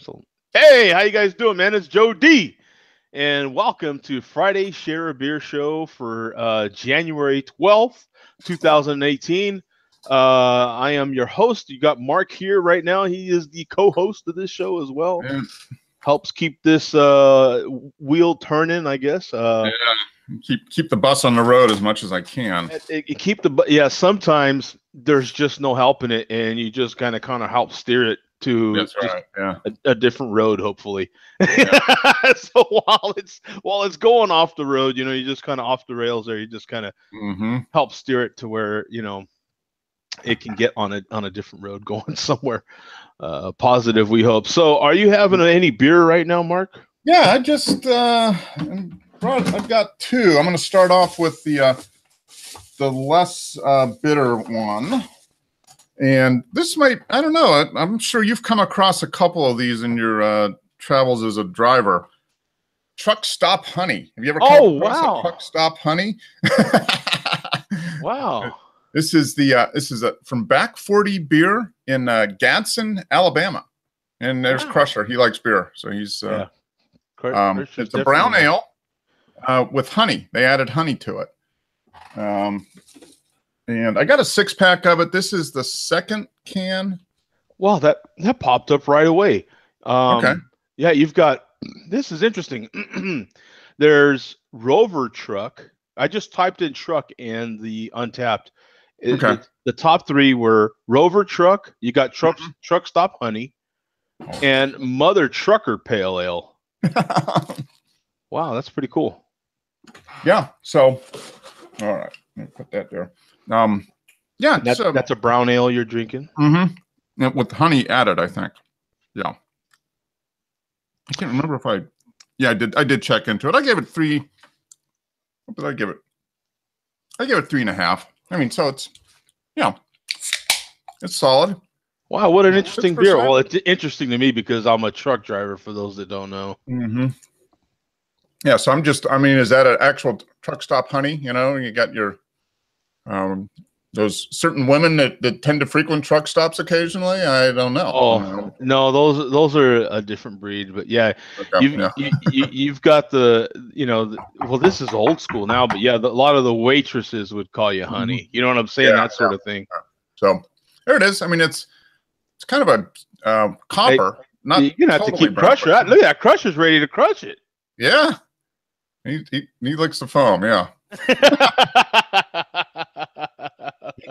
So, hey, how you guys doing, man? It's Joe D, and welcome to Friday Share a Beer Show for uh, January twelfth, two thousand eighteen. Uh, I am your host. You got Mark here right now. He is the co-host of this show as well. Yeah. Helps keep this uh, wheel turning, I guess. Uh, Yeah. Keep keep the bus on the road as much as I can. it- it- keep the bu- yeah. Sometimes there's just no helping it, and you just kind of kind of help steer it to That's right. Yeah. a, a different road, hopefully. so while it's while it's going off the road, you know, you just kind of off the rails there. You just kind of hmm help steer it to where you know it can get on a on a different road, going somewhere uh, positive. We hope. So, are you having any beer right now, Mark? Yeah. I just uh, brought. I've got two. I'm going to start off with the uh, the less uh, bitter one. And this might, I don't know. I, I'm sure you've come across a couple of these in your uh, travels as a driver. Truck stop honey. Have you ever come Oh, across wow. a truck stop honey? Wow. This is the uh, this is a, from Back Forty Beer in uh, Gadsden, Alabama, and there's Wow. Crusher. He likes beer, so he's uh, Cr- um, it's a brown ale uh, with honey. They added honey to it, um, and I got a six pack of it. This is the second can. Wow, that that popped up right away. Um, Okay. Yeah, you've got. This is interesting. There's Rover truck. I just typed in truck and the Untappd. It- Okay. it- the top three were Rover truck. You got truck Mm-hmm. truck stop honey, Oh. and Mother Trucker Pale Ale. Wow, that's pretty cool. yeah. So, all right, let me put that there. Um, yeah. That's so, that's a brown ale you're drinking. Mm-hmm. Yeah, with honey added, I think. Yeah. I can't remember if I. Yeah, I did. I did check into it. I gave it three. What did I give it? I gave it three and a half. I mean, so it's, yeah, it's solid. Wow, what an interesting 6%. beer. Well, it's interesting to me because I'm a truck driver. For those that don't know. Mm-hmm. Yeah, so I'm just. I mean, is that an actual truck stop honey? You know, you got your, um, those certain women that, that tend to frequent truck stops occasionally. I don't know. Oh no, those those are a different breed. But yeah, Okay, you've yeah. you, you, you've got the you know the, well this is old school now, but yeah, the, a lot of the waitresses would call you honey. You know what I'm saying? Mm-hmm. Yeah, that sort of thing. So there it is. I mean, it's it's kind of a uh, copper. not You're gonna have to keep Crusher. Look at that, Crusher's ready to crush it. Yeah, he, he he licks the foam. Yeah,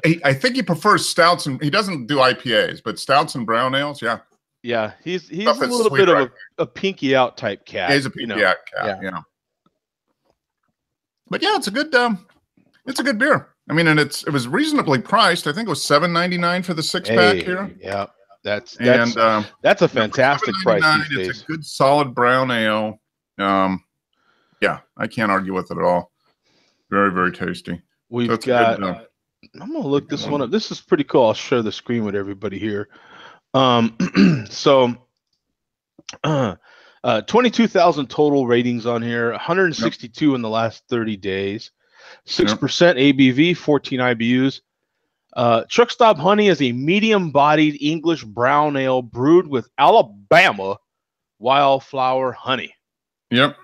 he, I think he prefers stouts and he doesn't do IPAs, but stouts and brown ales. Yeah, yeah, he's he's Stuff a little bit of a, a pinky out type cat. Yeah, he's a you know. PPAC cat. Yeah. but yeah, it's a good um, it's a good beer. I mean, and it's it was reasonably priced. I think it was seven ninety nine for the six pack here, Yeah, that's that's and um, that's a fantastic price $7.99, these It's days. a good solid brown ale. Um, yeah, I can't argue with it at all. Very very tasty. We've So got. good, uh, I'm gonna look this one. up. This is pretty cool. I'll share the screen with everybody here. Um, so, uh, uh, 22,000 total ratings on here. 162 in the last 30 days. Six percent ABV, 14 IBUs. Uh, Truck Stop Honey is a medium-bodied English brown ale brewed with Alabama wildflower honey, Yep.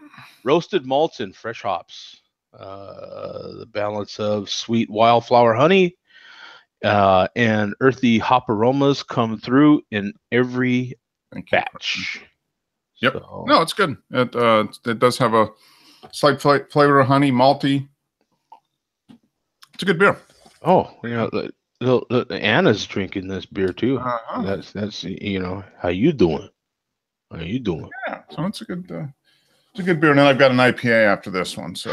roasted malts, and fresh hops. Uh, the balance of sweet wildflower honey uh, and earthy hop aromas come through in every batch. Yep. So- No, it's good. It uh, it does have a slight fla- flavor of honey, malty. It's a good beer. Oh, you know, the, the, the Anna's drinking this beer too. Uh-huh. That's that's you know how you doing? How you doing? Yeah, so it's a good uh, it's a good beer. And then I've got an IPA after this one. So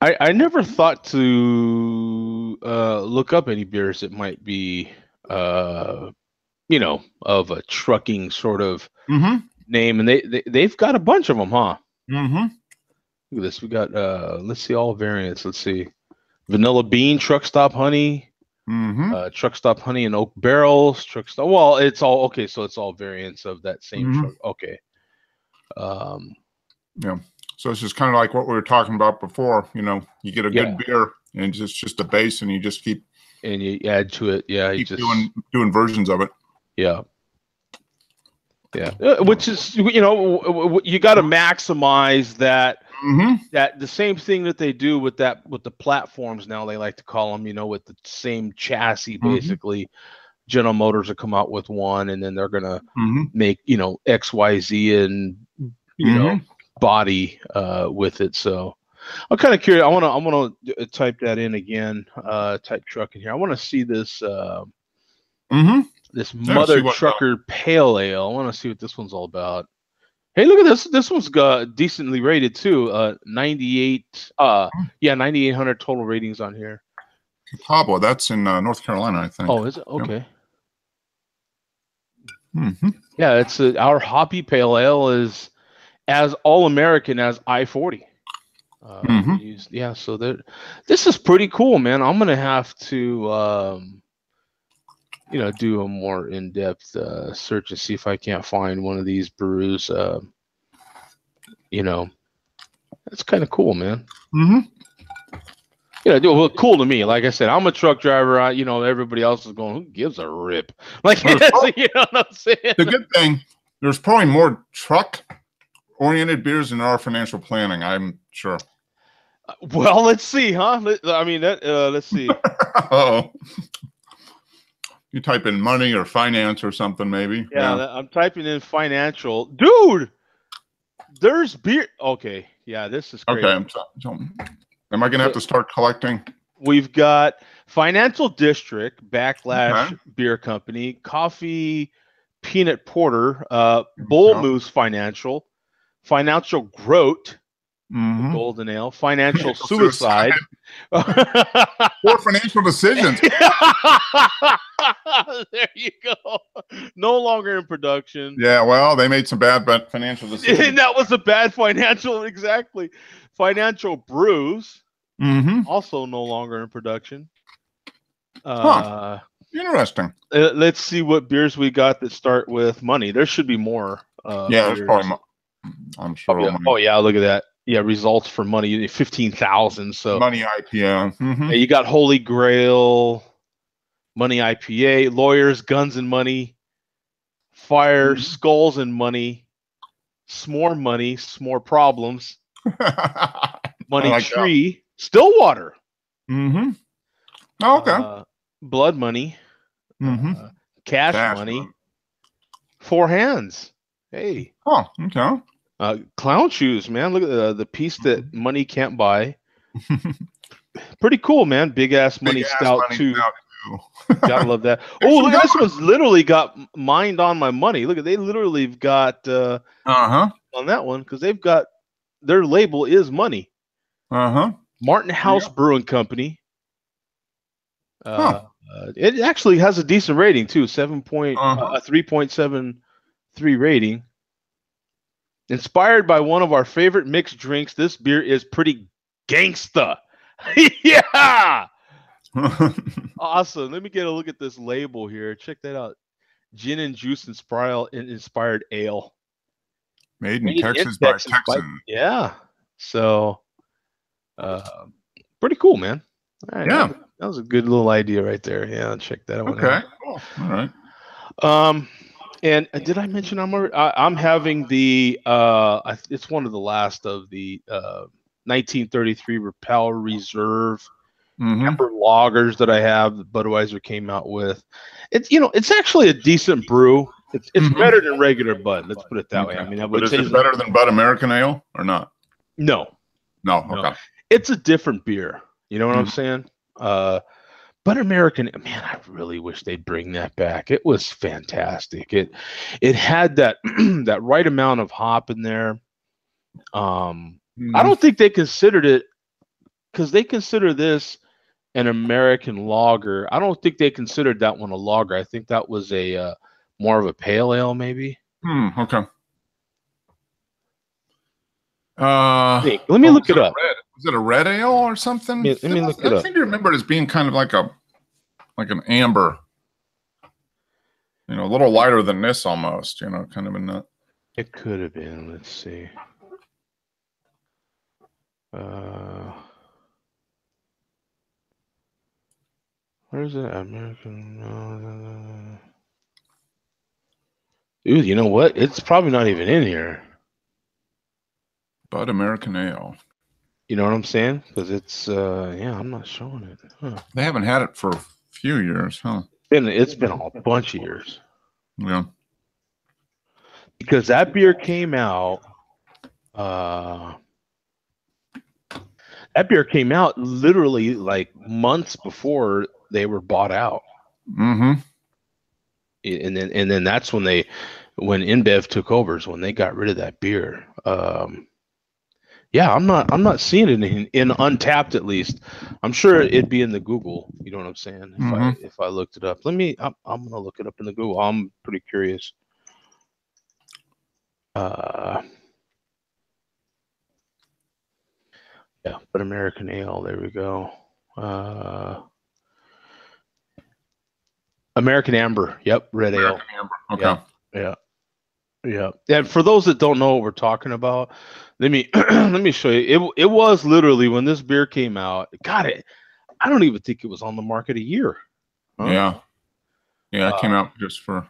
I I never thought to uh, look up any beers that might be uh, you know of a trucking sort of mm-hmm. name, and they, they they've got a bunch of them, huh? Mm-hmm. Look at this. We got uh let's see all variants. Let's see. Vanilla bean, truck stop honey, Mm-hmm. uh truck stop honey and oak barrels, truck stop well, it's all okay, so it's all variants of that same Mhm. truck. Okay. Um So it's just kind of like what we were talking about before. You know, you get a Yeah. good beer and it's just just a base, and you just keep and you add to it, yeah, you keep just doing doing versions of it. yeah. Yeah, Uh, which is you know you got to maximize that hmm that the same thing that they do with that with the platforms now they like to call them you know with the same chassis Mhm. basically. General Motors will come out with one, and then they're gonna hmm make you know X Y Z and you know body uh, with it. So I'm kind of curious. I want to I want to type that in again. Uh, type truck in here. I want to see this. Uh, hmm this mother what- trucker pale ale. I want to see what this one's all about. Hey, look at this. This one's got decently rated too. Uh, 98. Uh, yeah, 9,800 total ratings on here. Pablo, that's in uh, North Carolina, I think. Oh, is it okay? hmm Yeah, it's a, our hoppy pale ale is as all American as I 40. Uh, Mhm. yeah, so that this is pretty cool, man. I'm gonna have to, um, you know, do a more in-depth uh, search and see if I can't find one of these brews. Uh, you know, that's kind of cool, man. hmm Yeah, do well, cool to me. Like I said, I'm a truck driver. I, you know, everybody else is going, who gives a rip? Like, you know what I'm saying? The good thing, there's probably more truck oriented beers than our financial planning, I'm sure. Well, let's see, huh? Let- I mean, that, uh, let's see. oh. You type in money or finance or something, maybe. Yeah, that- I'm typing in financial. Dude, there's beer. Okay, yeah, this is great. Okay. I'm so, so- am I going to have to start collecting? We've got Financial District, Backlash Okay. Beer Company, Coffee Peanut Porter, uh, Bull go. Moose Financial, Financial Groat, Mhm. Golden Ale, Financial Financial Suicide. Poor financial decisions. there you go. No longer in production. Yeah, well, they made some bad but financial And decisions. that was a bad financial, exactly. Financial Brews, hmm also no longer in production. Uh, Interesting. uh, let's see what beers we got that start with money. There should be more. Uh, yeah, there's probably. mo- I'm sure. Oh yeah. oh yeah, look at that. Yeah, results for money, fifteen thousand. So money IPA. hmm Yeah, you got Holy Grail, Money IPA, Lawyers, Guns and Money, Fire, Mhm. Skulls and Money, S'more Money, S'more Problems, Money like that. Tree, Stillwater, hmm Oh, okay. uh, Blood Money, hmm uh, Cash, Cash Money, money. Four Hands. Hey, Oh, okay. uh, Clown Shoes, man. Look at the, the piece that money can't buy. Pretty cool, man. Big ass money Big ass stout money too. stout. Gotta love that. Oh, look this one's literally got mind on my money. Look at they literally have got uh, Uh-huh. on that one because they've got their label is money. Uh-huh. Martin House Brewing Company. Uh, uh, it actually has a decent rating too, seven point Uh-huh. uh, a three point seven three rating. Inspired by one of our favorite mixed drinks, this beer is pretty gangsta. yeah. Awesome. Let me get a look at this label here. Check that out. Gin and juice inspired inspired ale. Made in Made in Texas by Texas by- Texans. Yeah. So uh pretty cool, man. All right, Yeah. That, that was a good little idea right there. Yeah, check that one Okay. out. Cool. All right. Um and uh, did I mention I'm alre- I, I'm having the uh it's one of the last of the uh 1933 Repeal Reserve Mhm. Amber lagers that I have that Budweiser came out with. It's you know it's actually a decent brew. It's it's Mhm. better than regular Bud. Let's put it that way. I mean, I But would is say it better than Bud American Ale or not? no, No. No. Okay. it's a different beer. You know what I'm Mhm. saying? Uh, Bud American, man, I really wish they'd bring that back. It was fantastic. It it had that that right amount of hop in there. Um, Mm-hmm. I don't think they considered it because they consider this an American lager. I don't think they considered that one a lager. I think that was a uh, more of a pale ale, maybe. Hmm, okay. Uh, let me oh, look it up. Red, was it a red ale or something? Let me look it I up. seem to remember it as being kind of like a like an amber. You know, a little lighter than this almost, you know, kind of in that. It could have been. Let's see. Uh, where's it? American. Dude, you know what? It's probably not even in here. Bud American Ale. You know what I'm saying? Because it's uh yeah, I'm not showing it. Huh. They haven't had it for a few years, huh? Been it's been a bunch of years. Yeah. Because that beer came out uh that beer came out literally like months before they were bought out. Mm-hmm. and then and then that's when they when InBev took over is when they got rid of that beer. Um, yeah, I'm not I'm not seeing it in, in Untappd at least. I'm sure it'd be in the Google. You know what I'm saying? If I if I looked it up, let me. I'm, I'm gonna look it up in the Google. I'm pretty curious. Uh, yeah, Bud American Ale. There we go. Uh, American Amber. Yep, red ale. Amber. Okay. Yeah. Yeah. Yeah, and for those that don't know what we're talking about, let me let me show you. It it was literally when this beer came out. Got it I don't even think it was on the market a year. Huh? Yeah. Yeah, it came Uh, out just for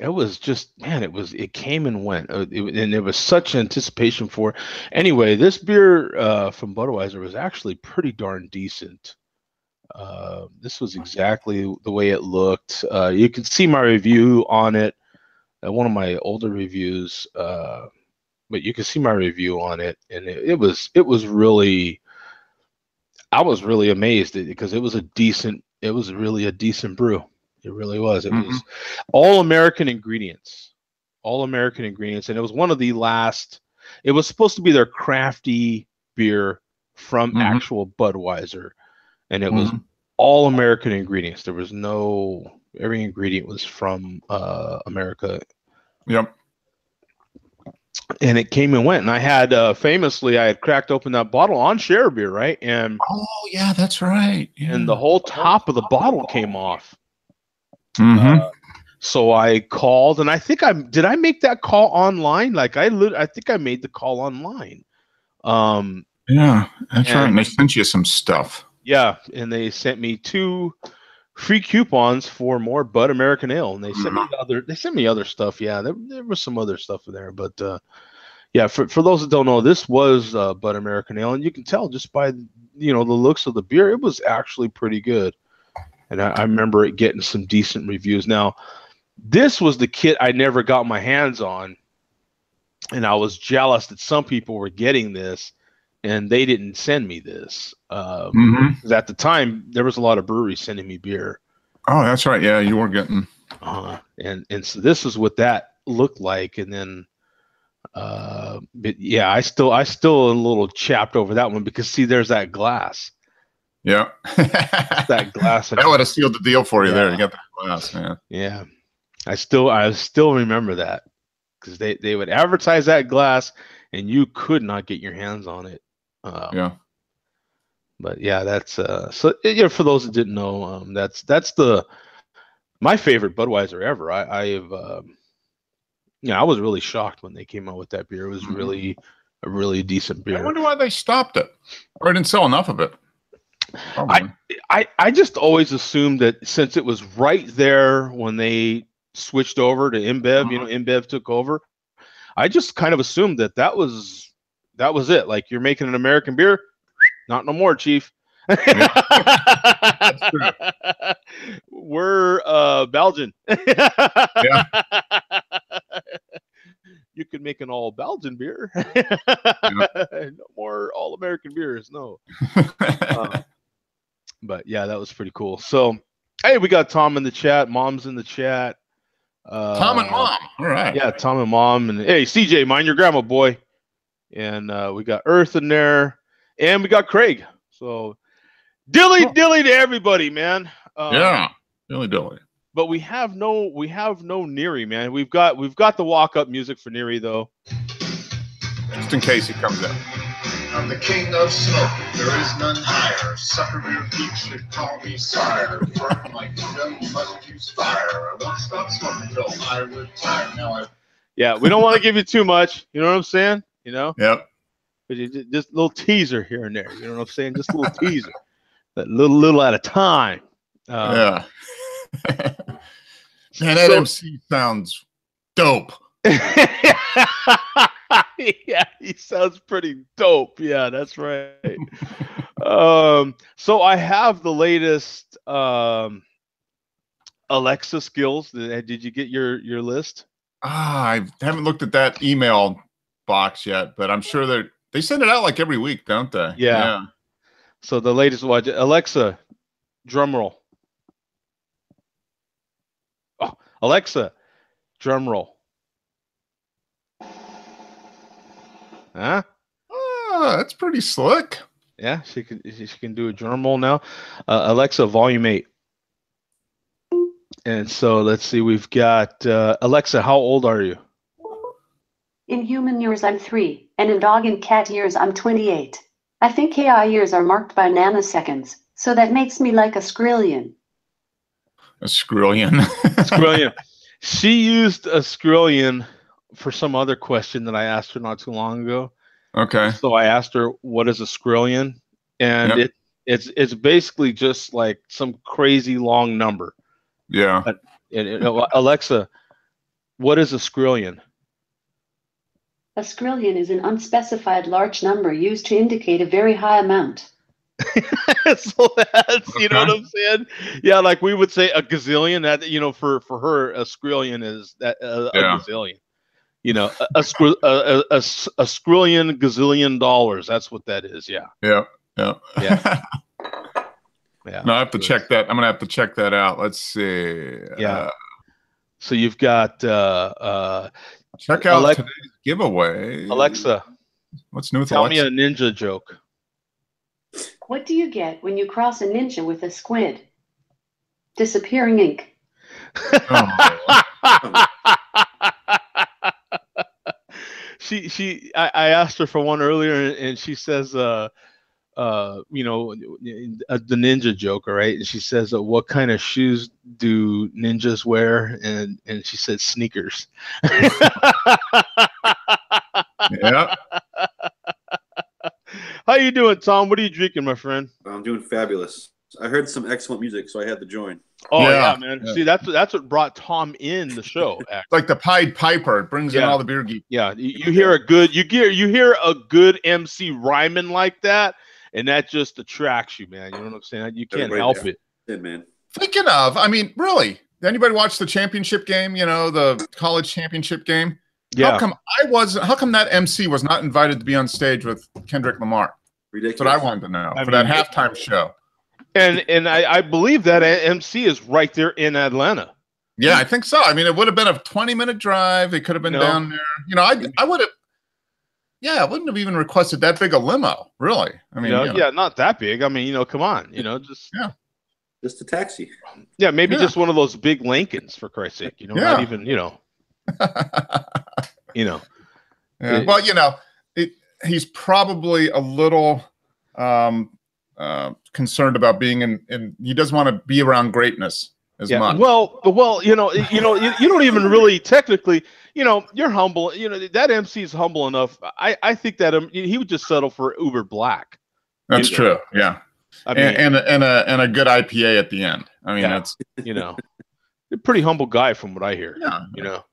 It was just man, it was it came and went. Uh, it- and there was such anticipation for it. Anyway, this beer uh, from Budweiser was actually pretty darn decent. Uh, this was exactly the way it looked. Uh, you can see my review on it, uh, one of my older reviews. Uh, but you can see my review on it, and it, it was it was really. I was really amazed because it was a decent. It was really a decent brew. It really was. It Mhm. was all American ingredients, all American ingredients, and it was one of the last. It was supposed to be their crafty beer from Mhm. actual Budweiser, and it was Mhm. all American ingredients. There was no every ingredient was from uh, America, Yep. and it came and went. And I had uh, famously, I had cracked open that bottle on share beer, right, and Oh yeah, that's right. and the whole top of the bottle came off. hmm So I called, and I think I did. I make that call online. Like I, lit, I think I made the call online. Um, yeah, that's right. and- And they sent you some stuff. yeah, and they sent me two free coupons for more Bud American Ale, and they sent me other. They sent me other stuff. Yeah, there, there was some other stuff in there, but uh, yeah, for for those that don't know, this was uh, Bud American Ale, and you can tell just by you know the looks of the beer, it was actually pretty good. And I, I remember it getting some decent reviews. Now, this was the kit I never got my hands on, and I was jealous that some people were getting this, and they didn't send me this. Um, hmm 'cause at the time there was a lot of breweries sending me beer Oh, that's right. Yeah, you were getting. uh, and and so this is what that looked like and then uh but yeah i still i still am a little chapped over that one because see there's that glass Yeah. that glass that would have sealed the deal for you there. Yeah. You got that glass, man. yeah i still i still remember that because they they would advertise that glass and you could not get your hands on it uh, Yeah. but yeah that's uh so you know for those that didn't know um that's that's the my favorite budweiser ever i i have um yeah i was really shocked when they came out with that beer it was Mhm. really a really decent beer. I wonder why they stopped it. Or didn't sell enough of it. Probably. i i just always assumed that since it was right there when they switched over to InBev, you know, InBev took over. I just kind of assumed that that was that was it. Like you're making an American beer, not no more, Chief. We're uh, Belgian. You can make an all Belgian beer. no more all American beers. No. Uh, but yeah, that was pretty cool. So, hey, we got Tom in the chat. Mom's in the chat. Uh, Tom and mom. All right. Yeah, Tom and mom. And hey, CJ, mind your grandma, boy. And uh, we got Earth in there. And we got Craig. So, dilly Cool. dilly to everybody, man. Um, Yeah. Dilly dilly. But we have no, we have no Neary, man. We've got, we've got the walk up music for Neary though. Just in case he comes in. I'm the king of smoke, there is none higher. Sucker your feet should call me sire. Burn my kingdom, you must use fire. I won't stop smoking till I retire. Now I Yeah, we don't want to give you too much. You know what I'm saying? You know, Yep. but you ju- just a little teaser here and there. You know what I'm saying? Just a little teaser, that little, little at a time. Uh, yeah. Man, that so- MC sounds dope. yeah, he sounds pretty dope. Yeah, that's right. um, so I have the latest um Alexa skills. Did did you get your your list? Ah, I haven't looked at that email box yet, but I'm sure they they send it out like every week, don't they? Yeah. So the latest watch, Alexa, drum roll. Oh, Alexa, drum roll. Huh? Ah, that's pretty slick. Yeah, she can she can do a drum roll now. Uh, Alexa, volume eight. And so let's see, we've got uh, Alexa. How old are you? In human years, I'm three, and in dog and cat years, I'm 28. I think AI years are marked by nanoseconds, so that makes me like a skrillion. A skrillion. Skrillion. she used a skrillion for some other question that I asked her not too long ago. okay. So I asked her, "What is a skrillion?" And Yep. it it's it's basically just like some crazy long number. Yeah. And, and, uh, Alexa, what is a skrillion? A skrillion is an unspecified large number used to indicate a very high amount. so that's you know what I'm saying? Yeah, like we would say a gazillion. That you know, for for her, a skrillion is that uh, a gazillion. You know, a a, skr- a, a, a s- a skrillion gazillion dollars. That's what that is. Yeah, Yeah. Yeah. Yeah. yeah. no, I have to So check that. I'm gonna have to check that out. Let's see. Yeah. Uh, So you've got uh, uh, check out Alec- today's giveaway. Alexa. What's new with Tell Alexa? me a ninja joke. What do you get when you cross a ninja with a squid? Disappearing ink. Oh, she she I, I asked her for one earlier and, and she says uh uh you know uh, the ninja joke all right and she says uh, what kind of shoes do ninjas wear and and she said sneakers yeah. how you doing tom what are you drinking my friend I'm doing fabulous. I heard some excellent music, so I had to join. oh yeah, Yeah, man yeah. see that's that's what brought tom in the show actually. Like the Pied Piper. It brings in all the beer geeks. Yeah, you, you hear a good you hear you hear a good MC rhyming like that, and that just attracts you, man. You know what I'm saying? You can't Everybody help there. it. Did man? Thinking of, I mean, really, did anybody watch the championship game? You know, the college championship game. Yeah. How come I was? How come that MC was not invited to be on stage with Kendrick Lamar? Ridiculous. That's what I wanted to know I for that mean- halftime show. and and I, I believe that MC is right there in Atlanta. Yeah, I think so. I mean, it would have been a 20 minute drive. It could have been No. down there. You know, I I would have. Yeah, I wouldn't have even requested that big a limo. Really. I mean, you know, you know. yeah, not that big. I mean, you know, come on, you know, just yeah, Just a taxi. yeah, maybe Yeah. just one of those big Lincolns for Christ's sake. You know, not even you know, you know. Yeah, It- well, you know, it, he's probably a little um, uh, concerned about being in, in. He doesn't want to be around greatness as Yeah. much. Well, well, you know, you know, you, you don't even really technically, you know, you're humble. You know, that MC is humble enough. I, I think that um, he would just settle for Uber Black. That's you true. Yeah, I mean, and, and a- and a and a good IPA at the end. I mean, Yeah. that's you know, a pretty humble guy from what I hear. yeah. You know,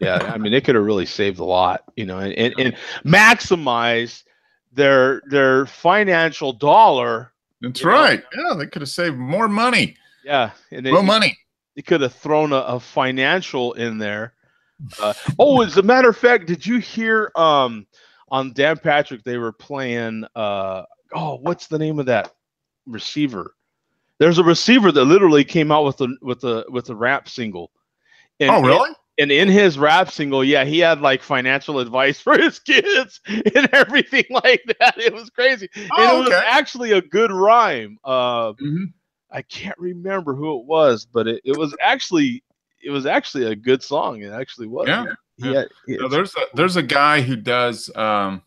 yeah. I mean, they could have really saved a lot. You know, and and, and maximize their their financial dollar. That's You know? right. Yeah, they could have saved more money. Yeah, and they, More money. they could have thrown a, a financial in there. Uh, oh, as a matter of fact, did you hear um on Dan Patrick they were playing uh oh what's the name of that receiver? There's a receiver that literally came out with a with a with a rap single. And, oh, really? And, in his rap single, yeah, he had like financial advice for his kids and everything like that. It was crazy. and Oh, it was actually a good rhyme. Uh Mhm. I can't remember who it was, but it, it was actually it was actually a good song. It actually was. Yeah, yeah. had- No, there's a there's a guy who does um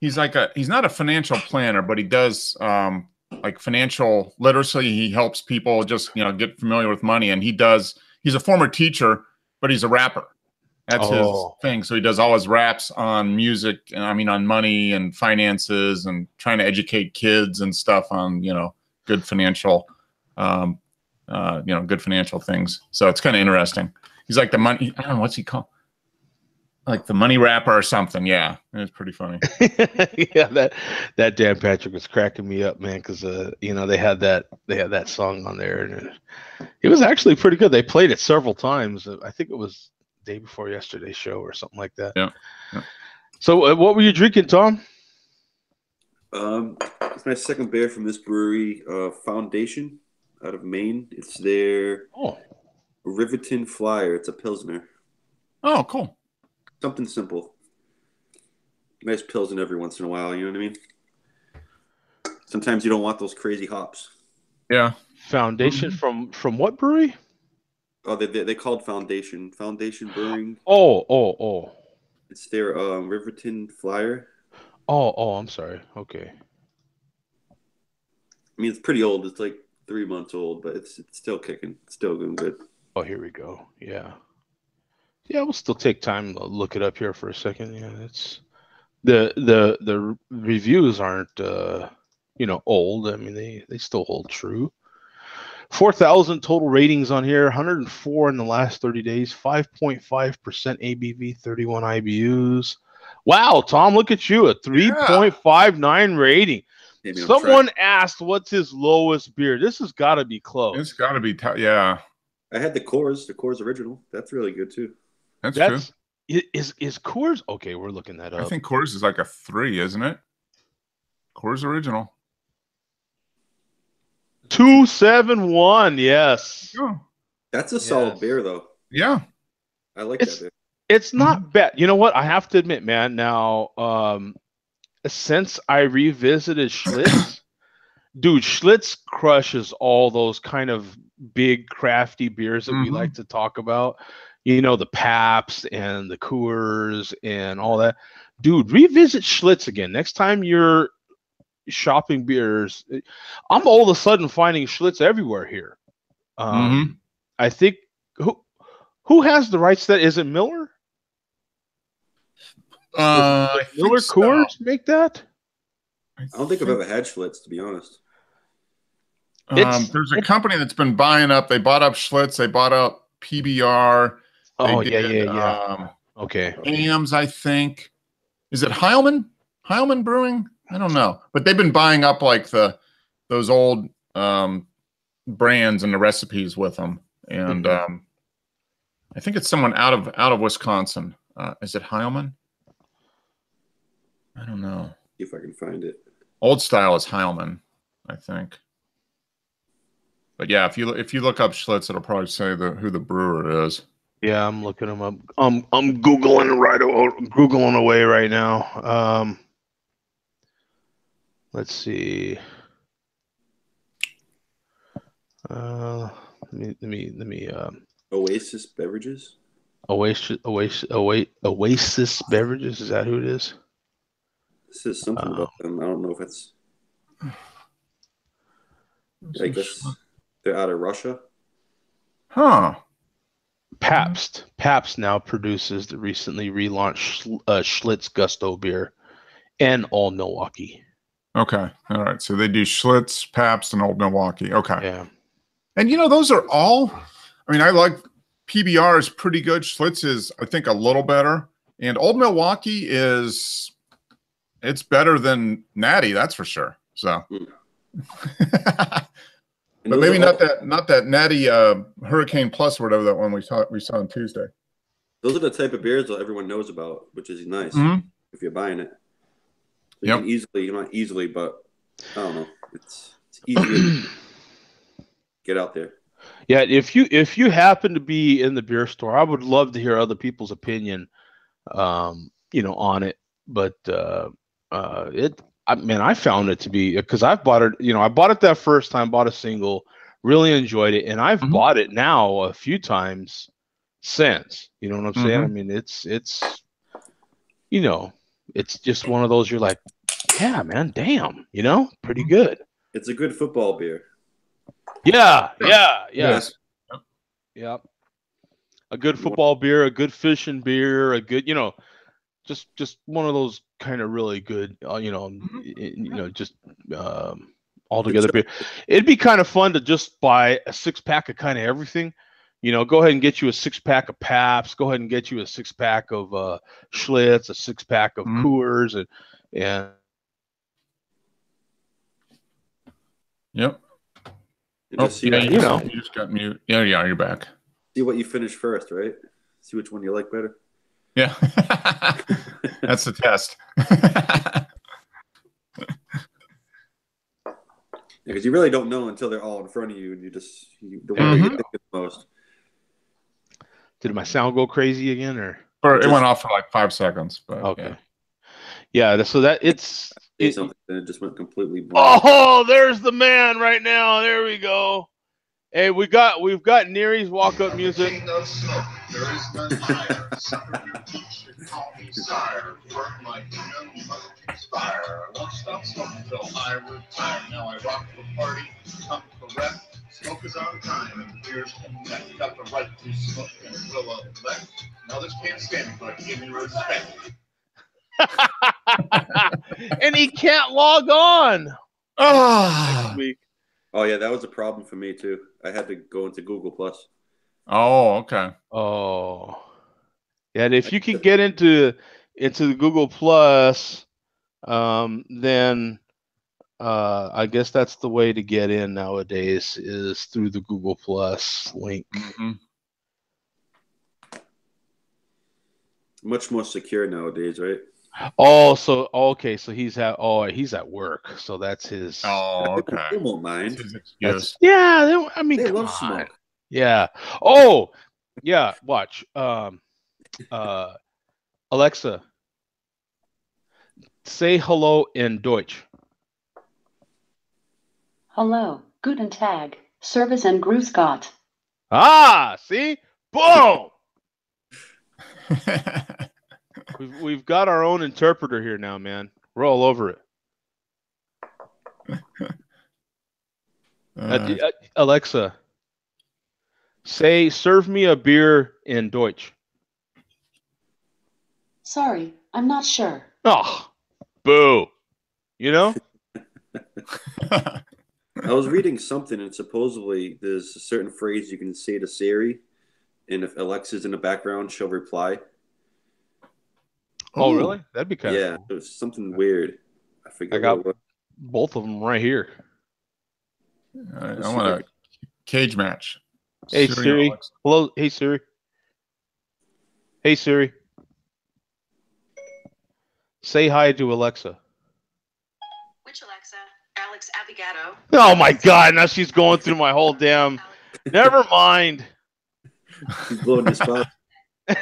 he's like a he's not a financial planner, but he does um like financial literacy. He helps people just you know get familiar with money and he does he's a former teacher, but he's a rapper. That's Oh. his thing. So he does all his raps on music and I mean on money and finances and trying to educate kids and stuff on, you know, good financial um uh you know, good financial things. So it's kind of interesting. he's like the money. I don't know what's he called. Like the money rapper or something. Yeah, it was pretty funny. yeah, that that Dan Patrick was cracking me up, man, because uh, you know they had that they had that song on there, and it, it was actually pretty good. They played it several times. I think it was day before yesterday's show or something like that. Yeah, yeah. So, uh, what were you drinking, Tom? Um, it's my second beer from this brewery, uh, Foundation, out of Maine. It's their Oh, Riverton Flyer. It's a pilsner. Oh, cool. Something simple. Nice pilsner every once in a while. You know what I mean? Sometimes you don't want those crazy hops. Yeah. Foundation Mm-hmm. from from what brewery? Oh, they, they, they called Foundation. Foundation Brewing. Oh, oh, oh, It's their um, Riverton Flyer. oh, oh. I'm sorry. Okay. I mean, it's pretty old. It's like three months old, but it's, it's still kicking. It's still doing good. Oh, here we go. Yeah. Yeah, we'll still take time to look it up here for a second. Yeah, it's the the the reviews aren't uh you know old. I mean they they still hold true. 4,000 total ratings on here, 104 in the last 30 days, 5.5% ABV, 31 IBUs. Wow, Tom, look at you, a 3.59 rating. Maybe Someone asked what's his lowest beer. This has got to be close. It's got to be. T- yeah, I had the Coors, the Coors original. That's really good too. that's, true. That's i- is is Coors okay? We're looking that up. I think Coors is like a three, isn't it? Coors original. Two seven one. Yes, Oh, That's a solid beer though. yeah. I like It's- that beer. it's not bad. You know what? I have to admit, man. Now, um, since I revisited Schlitz, dude, Schlitz crushes all those kind of big crafty beers that we Mhm. like to talk about. You know, the Pabst and the Coors and all that. Dude, revisit Schlitz again. Next time you're shopping beers, I'm all of a sudden finding Schlitz everywhere here. Um, I think who who has the rights that? Is it Miller? Uh, I think Miller so. Coors make that? I don't think I've ever had Schlitz to be honest. Um, there's a company that's been buying up. They bought up Schlitz. They bought up PBR. Oh yeah, did, yeah, yeah. Um, okay. Ames, I think. Is it Heileman? Heileman Brewing? I don't know, but they've been buying up like the those old um, brands and the recipes with them. And Mhm. um, I think it's someone out of out of Wisconsin. Uh, is it Heileman? I don't know. If I can find it. Old style is Heileman, I think. But yeah, if you if you look up Schlitz, it'll probably say the who the brewer is. Yeah, I'm looking them up. I'm I'm googling right o- googling away right now. Um, let's see. Uh, let me let me let me um Oasis Beverages. Oasis Oasis Oasis, Oasis beverages. Is that who it is? This is something Uh, about them. I don't know if it's. I guess they're out of Russia. Huh. Pabst. Pabst now produces the recently relaunched uh, Schlitz Gusto beer and Old Milwaukee. Okay. All right. So they do Schlitz, Pabst, and Old Milwaukee. Okay. Yeah. And you know, those are all. I mean, I like PBR is pretty good. Schlitz is, I think, a little better, and Old Milwaukee is. It's better than Natty, that's for sure. So, Mm. but maybe not all- that not that Natty uh, Hurricane Plus or whatever that one we saw we saw on Tuesday. Those are the type of beers that everyone knows about, which is nice Mhm. if you're buying it. You Yep. can easily, not easily, but I don't know. It's it's easy to get out there. Yeah, if you if you happen to be in the beer store, I would love to hear other people's opinion, um, you know, on it. But uh, uh, it, I mean, I found it to be because I've bought it. You know, I bought it that first time, bought a single, really enjoyed it, and I've Mhm. bought it now a few times since. You know what I'm saying? Mhm. I mean, it's it's, you know, it's just one of those. You're like, yeah, man, damn, you know, pretty good. It's a good football beer. Yeah, yeah, yeah. Yes. Yep. A good football beer, a good fishing beer, a good, you know, just just one of those kind of really good, uh, you know, Mhm. y- y- you know, just um, all together beer. It'd be kind of fun to just buy a six pack of kind of everything, you know, go ahead and get you a six pack of Pabst. Go ahead and get you a six pack of uh, Schlitz, a six pack of Mhm. Coors, and and Yep. And Oh, just see, yeah, you, you know, know. you just got mute. Yeah, yeah, you're back. see what you finish first, right? See which one you like better. Yeah, that's the test. Because you really don't know until they're all in front of you, and you just you, the one that Mhm. you think the most. did my sound go crazy again or For- it Just- went off for like five seconds, but okay? Yeah, th- so that it's it, something, then it just went completely blank. Oh, there's the man right now. There we go. Hey, we got we've got Neary's walk up music. The king of smoke, there is none higher. Sucker your teeth should call me sire. Burn my kingdom, you must conspire. I won't stop smoking till I retire. Now I rock the party, come correct. Smoke is on time and beers connect. Got the right to smoke and will elect. Now this can't stand me, but give me respect. and he can't log on Ah. next week. Oh yeah, that was a problem for me too. I had to go into Google Plus. Oh, okay. Oh. Yeah, and if you can get into into the Google Plus, um, then uh, I guess that's the way to get in nowadays is through the Google Plus link. Mhm. Much more secure nowadays, right? Oh, so okay, so he's at oh he's at work, so that's his. Oh, okay. They won't mind. his that's- excuse. yeah, they, I mean, They love on. smoke. Yeah. Oh, yeah. Watch. Um, uh, Alexa, say hello in Deutsch. Hello, guten Tag, Servus and Grüß Gott. Ah, see, boom. We've we've got our own interpreter here now, man. We're all over it. Uh, Uh, Alexa, say serve me a beer in Deutsch. Sorry, I'm not sure. Oh, boo. You know? I was reading something, and supposedly there's a certain phrase you can say to Siri, and if Alexa's in the background, she'll reply. Oh, Ooh. really? That'd be kind of yeah, it was something weird. I forget. I got- what it was. both of them right here. I, I want a cage match. Hey, Siri. Alexa. Hello, hey Siri. Hey Siri. Say hi to Alexa. Which Alexa? Alex Abigato. Oh my God! Now she's going through my whole damn. Never mind. He's blowing his spot.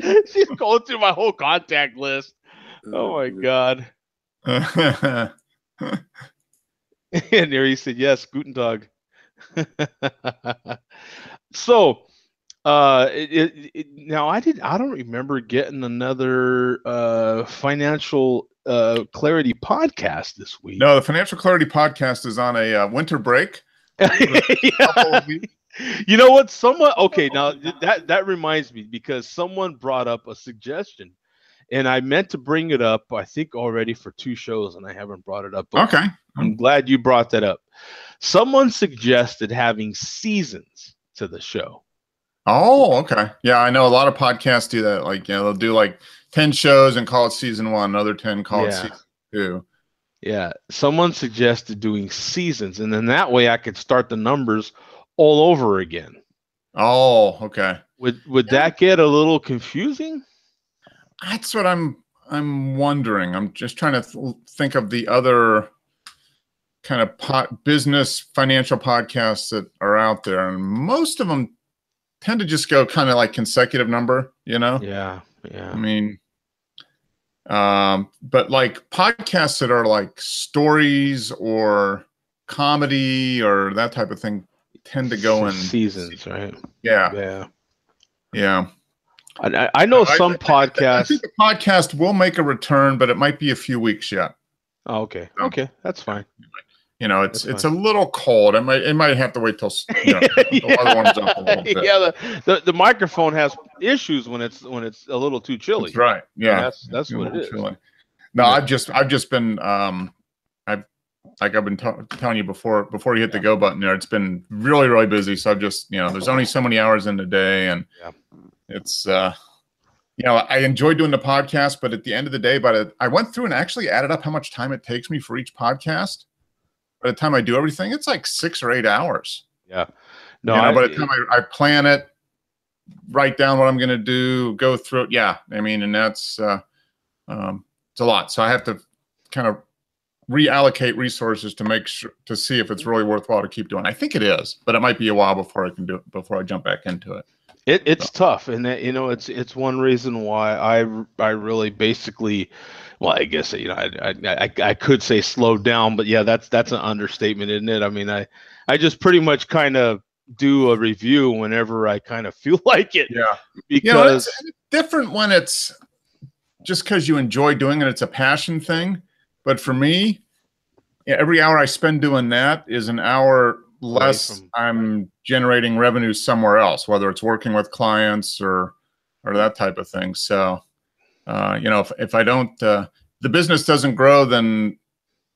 she's going through my whole contact list. Oh my God! and there he said, "Yes, guten Tag." so, uh, it, it, it- now I did. I don't remember getting another uh financial uh clarity podcast this week. no, the Financial Clarity Podcast is on a uh, winter break. Weeks. You know what? Someone okay. Now oh, that that reminds me because someone brought up a suggestion, and I meant to bring it up. I think already for two shows, and I haven't brought it up. Okay. I'm glad you brought that up. Someone suggested having seasons to the show. Oh, okay. Yeah, I know a lot of podcasts do that. Like, you know, they'll do like 10 shows and call it season one, another 10 call it season two. Yeah, someone suggested doing seasons, and then that way I could start the numbers all over again. Oh, okay. Would would that get a little confusing? That's what I'm I'm wondering. I'm just trying to th- think of the other kind of pot business financial podcasts that are out there and most of them tend to just go kind of like consecutive number, you know? Yeah, Yeah. I mean, um, but like podcasts that are like stories or comedy or that type of thing tend to go in seasons, right? Yeah, Yeah. yeah. I, I- I know I- some I podcasts. think the podcast will make a return, but it might be a few weeks yet. Oh, okay, okay, that's fine. You know, it's That's it's a little cold. It might it might have to wait till you know, the weather warms up a little bit. yeah, the, the the microphone has issues when it's when it's a little too chilly. That's right. Yeah, that's that's A what it is. chilly. No, Yeah. I've just I've just been um like I've been t- telling you before, before you hit the go button there, it's been really, really busy. So I've just, you know, there's only so many hours in the day, and Yeah. it's, uh, you know, I enjoy doing the podcast, but at the end of the day, but I went through and actually added up how much time it takes me for each podcast. By the time I do everything, it's like six or eight hours. Yeah. No, you know, I, by the time I, I plan it, write down what I'm going to do, go through it. Yeah, I mean, and that's uh, um, it's a lot. So I have to kind of reallocate resources to make sure to see if it's mm-hmm. really worthwhile to keep doing. I think it is, but it might be a while before I can do it before I jump back into it. It, it's tough, and that, you know, it's it's one reason why I I really basically, well, I guess you know, I I, I, I could say slow down, but yeah, that's that's an understatement, isn't it? I mean, I I just pretty much kind of do a review whenever I kind of feel like it, Yeah, because you know, it's it's different when it's just because you enjoy doing it. It's a passion thing. But for me, yeah, every hour I spend doing that is an hour less from- I'm generating revenue somewhere else, whether it's working with clients or or that type of thing. So, uh, you know, if, if I don't, uh, the business doesn't grow, then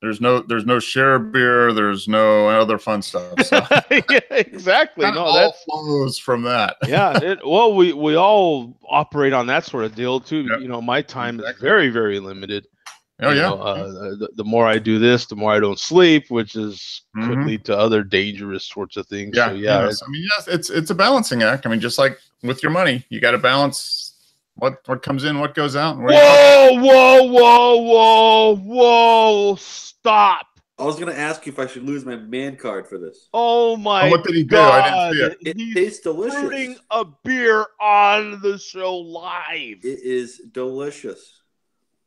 there's no there's no share beer, there's no other fun stuff. So yeah, exactly. No, all that's flows from that. yeah. It, well, we we all operate on that sort of deal too. Yep. You know, my time is very very limited. Oh you yeah. know, uh, the, the more I do this, the more I don't sleep, which is could Mhm. lead to other dangerous sorts of things. yeah, so, yeah, yes. I mean, yes, it's it's a balancing act. I mean, just like with your money, you got to balance what what comes in, what goes out. and where you put it. Whoa, whoa, whoa, whoa, whoa! Stop! I was gonna ask you if I should lose my man card for this. Oh my Oh, what did he do? god! I didn't see it. It He's tastes delicious. pouring a beer on the show live. It is delicious.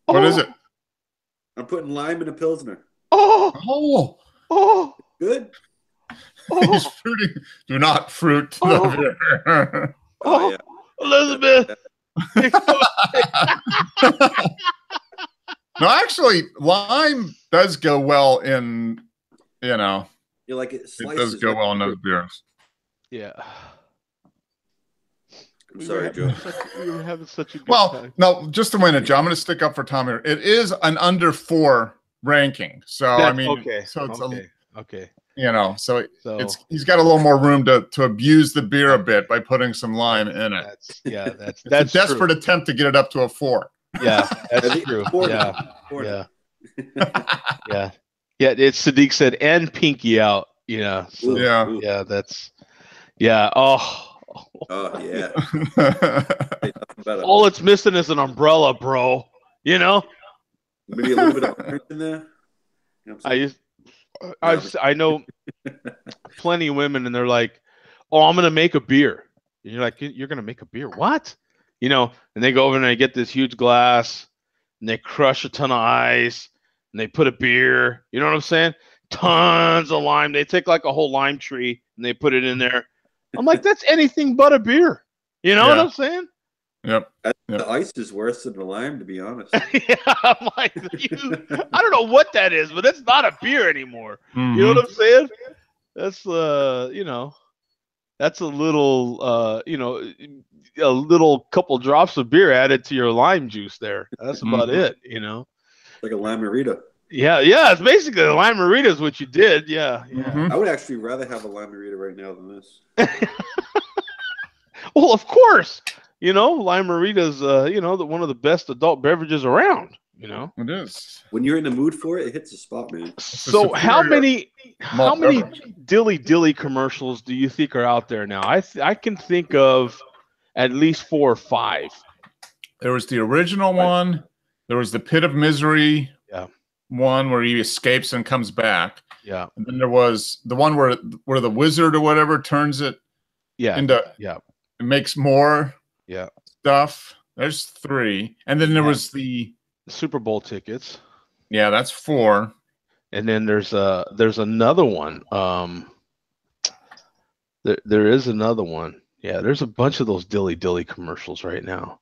What is Oh, it? I'm putting lime in a pilsner. Oh, Oh, oh, Good. Oh! he's oh, fruiting. Do not fruit the Oh. beer. Oh, oh, yeah. Oh, Elizabeth. no, actually, lime does go well in. You know, You like it it does go like well in those beers. yeah. I'm We sorry, Joe. having such- we were having such a good Well, time. no, just a minute, Joe. I'm going to stick up for Tom here. It is an under four ranking, so I mean, okay, so it's okay, okay. you know, so So it's he's got a little more room to to abuse the beer a bit by putting some lime in it. that's yeah, that's It's a desperate true. attempt to get it up to a four. Yeah, that's think true. four- Yeah, four- yeah, yeah, yeah. It's Sadiq said, and pinky out. Yeah, so, Ooh, Yeah. yeah. That's yeah. Oh, Oh yeah. Ain't nothing better. all it's missing is an umbrella, bro. You know, Maybe a little bit of orange in there. You know what I'm I saying? used, I s- I know plenty of women, and they're like, "Oh, I'm gonna make a beer." And you're like, "You're gonna make a beer? What?" You know, and they go over and they get this huge glass, and they crush a ton of ice, and they put a beer. You know what I'm saying? Tons of lime. They take like a whole lime tree and they put it in there. I'm like, that's anything but a beer. You know what I'm saying? yep. I- Yeah. The ice is worse than the lime, to be honest. yeah, I'm like, you, I don't know what that is, but it's not a beer anymore. You know Mhm. what I'm saying? That's uh, you know, that's a little uh, you know, a little couple drops of beer added to your lime juice there. That's about Mhm. it, you know. like a limerita. Yeah, yeah, it's basically a lime marita is what you did. Yeah, yeah. Mhm. I would actually rather have a limerita right now than this. Well, of course, you know, lime marita's uh, you know, the, one of the best adult beverages around. You know. It is. When you're in the mood for it, it hits the spot, man. So how many how many beverage. dilly dilly commercials do you think are out there now? I th- I can think of at least four or five. There was the original one. There was the Pit of Misery. Yeah. One where he escapes and comes back. Yeah, And then there was the one where where the wizard or whatever turns it yeah, into yeah, it makes more yeah. stuff. There's three. And then there Yeah. was the Super Bowl tickets, yeah, that's four. and then there's uh there's another one. Um, there there is another one. Yeah, there's a bunch of those dilly dilly commercials right now.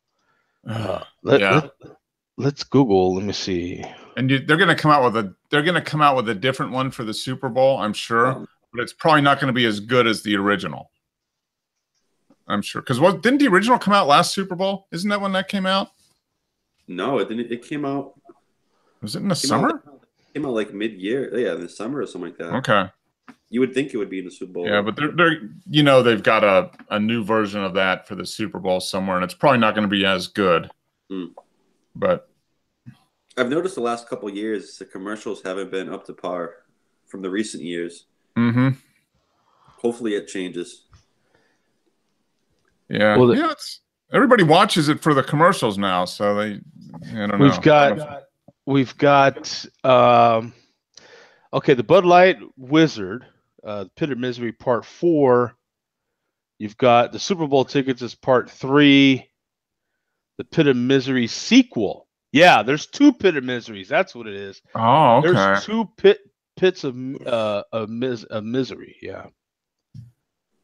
Uh, let, Yeah. let, us Google. Let me see. And you, they're going to come out with a they're going to come out with a different one for the Super Bowl, I'm sure, but it's probably not going to be as good as the original. I'm sure because what didn't the original come out last Super Bowl? Isn't that when that came out? no, it didn't. It came out. Was it in the came out- summer? came out like mid-year, yeah, in the summer or something like that. Okay. You would think it would be in the Super Bowl. Yeah, but they're, they're you know they've got a, a new version of that for the Super Bowl somewhere, and it's probably not going to be as good. Hmm. But I've noticed the last couple of years the commercials haven't been up to par from the recent years. hmm Hopefully, it changes. yeah, Well, the- yeah. It's, everybody watches it for the commercials now, so they. I don't know. We've got we've got um okay, the Bud Light Wizard, uh Pit of Misery Part Four. You've got the Super Bowl tickets is part three. The Pit of Misery sequel. Yeah, there's two Pit of Miseries. That's what it is. Oh, okay. There's two pit pits of uh of, mis- of misery. Yeah,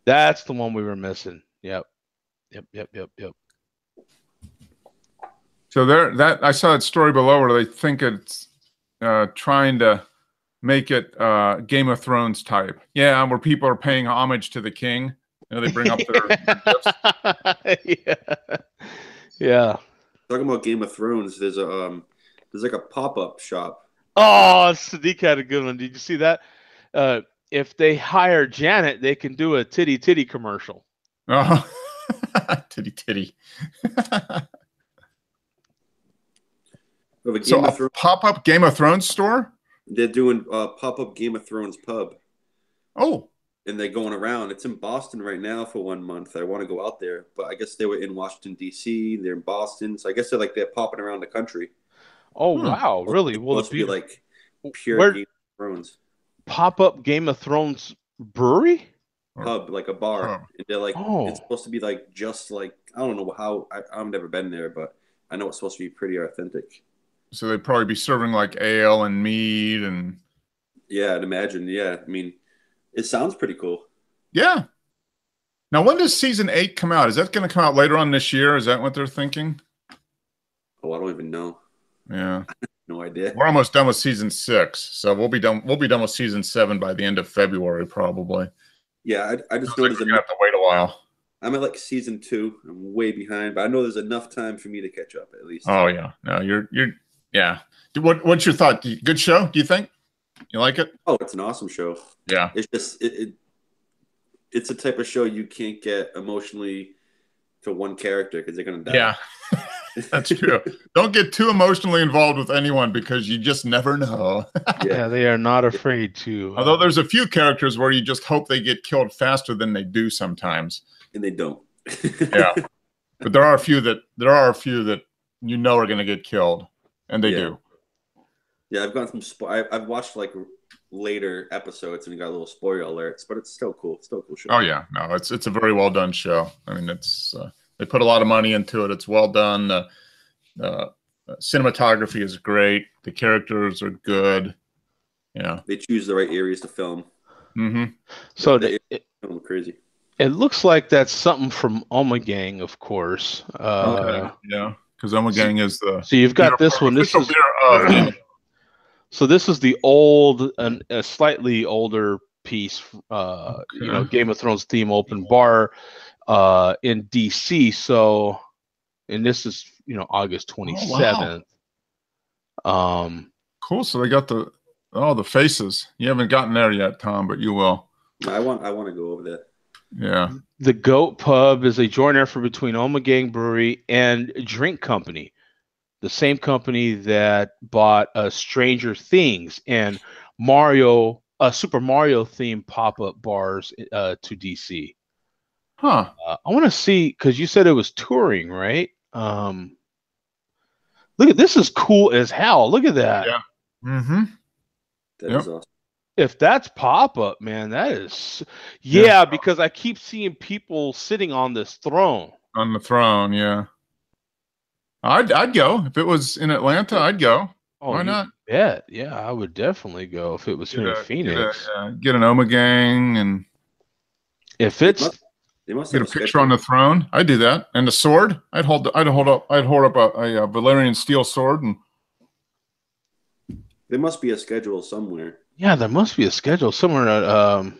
that's the one we were missing. Yep, yep, yep, yep, yep. So there, that I saw that story below where they think it's uh, trying to make it uh, Game of Thrones type. Yeah, where people are paying homage to the king. You know, they bring up their. yeah. yeah. Talking about Game of Thrones, there's a um, there's like a pop-up shop. Oh, Sadiq had a good one. Did you see that? Uh, if they hire Janet, they can do a titty titty commercial. Oh, titty titty. A so of a Thrones, pop-up Game of Thrones store. they're doing uh, pop-up Game of Thrones pub, Oh, and they're going around. It's in Boston right now for one month. I want to go out there, but I guess they were in Washington D.C. They're in Boston, so I guess they're like they're popping around the country. Oh Hmm. wow, really? Well, supposed to be like pure where Game of Thrones pop up Game of Thrones brewery? pub, like a bar, Pub. and they're like Oh. it's supposed to be like just like I don't know how I, I've never been there, but I know it's supposed to be pretty authentic. so they'd probably be serving like ale and mead and Yeah, I'd imagine. Yeah, I mean, it sounds pretty cool. yeah. Now, when does season eight come out? Is that going to come out later on this year? Is that what they're thinking? Oh, I don't even know. Yeah. No idea. We're almost done with season six, so we'll be done. We'll be done with season seven by the end of February, probably. Yeah, I, I just know like there's enough. have to wait a while. I'm at like season two. I'm way behind, but I know there's enough time for me to catch up at least. Oh yeah, no, you're you're yeah. What what's your thought? Good show? Do you think you like it? Oh, it's an awesome show. Yeah, It's just it, it it's a type of show you can't get emotionally to one character because they're gonna die. yeah, that's true. Don't get too emotionally involved with anyone because you just never know. Yeah, they are not afraid to. uh, Although there's a few characters where you just hope they get killed faster than they do sometimes. and they don't. Yeah. But there are a few that there are a few that you know are going to get killed, and they Yeah. do. Yeah, I've gotten some. Spo- I, I've watched like later episodes and got a little spoiler alerts, but it's still cool. It's still a cool show. Oh yeah, no, it's it's a very well done show. I mean, it's uh, they put a lot of money into it. It's well done. Uh, uh, cinematography is great. The characters are good. Yeah. They choose the right areas to film. hmm so They- it, Film crazy. it looks like that's something from Ommegang, of course. Uh, okay. Yeah. Because Ommegang is the So you've got this one. This is beer of Game of- so this is the old and a slightly older piece. Uh, you know, Game of Thrones theme open bar uh, in DC. So, and this is you know August twenty seventh. Um, cool. So they got the oh the faces. You haven't gotten there yet, Tom, but you will. I want. I want to go over there. Yeah. the Goat Pub is a joint effort between Ommegang Brewery and Drink Company, the same company that bought uh, Stranger Things and Mario, uh, Super Mario themed pop up bars uh, to DC. Huh. Uh, I want to see because you said it was touring, right? Um, look at this is cool as hell. Look at that. Yeah. Mm-hmm. That is Yep. awesome. If that's pop up, man, that is Yeah. yeah. Because I keep seeing people sitting on this throne. On the throne. Yeah. I'd I'd go if it was in Atlanta. I'd go. Oh, Why not? Bet. Yeah, I would definitely go if it was here in Get a- get a- Phoenix. uh, get an Oma Gang and if it's must- They must get a picture on the throne. I'd do that. And the sword. I'd hold. I'd hold up. I'd hold up a, a, uh Valyrian steel sword and There must be a schedule somewhere. yeah, there must be a schedule somewhere. Um,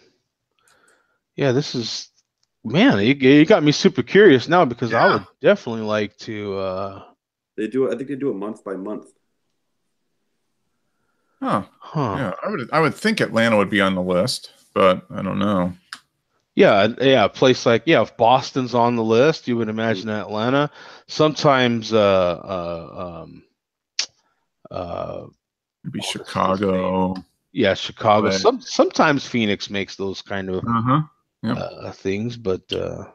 yeah, this is man. You, you got me super curious now because I would definitely like to. uh They do. it. I think they do it month by month. Huh. Huh. Yeah, I would I would think Atlanta would be on the list, but I don't know. Yeah, yeah, a place like yeah, if Boston's on the list, you would imagine Atlanta. Sometimes, uh, uh, um, uh, Maybe Chicago. yeah, Chicago. Right. Some sometimes Phoenix makes those kind of Uh huh. Yep. uh, things, but uh,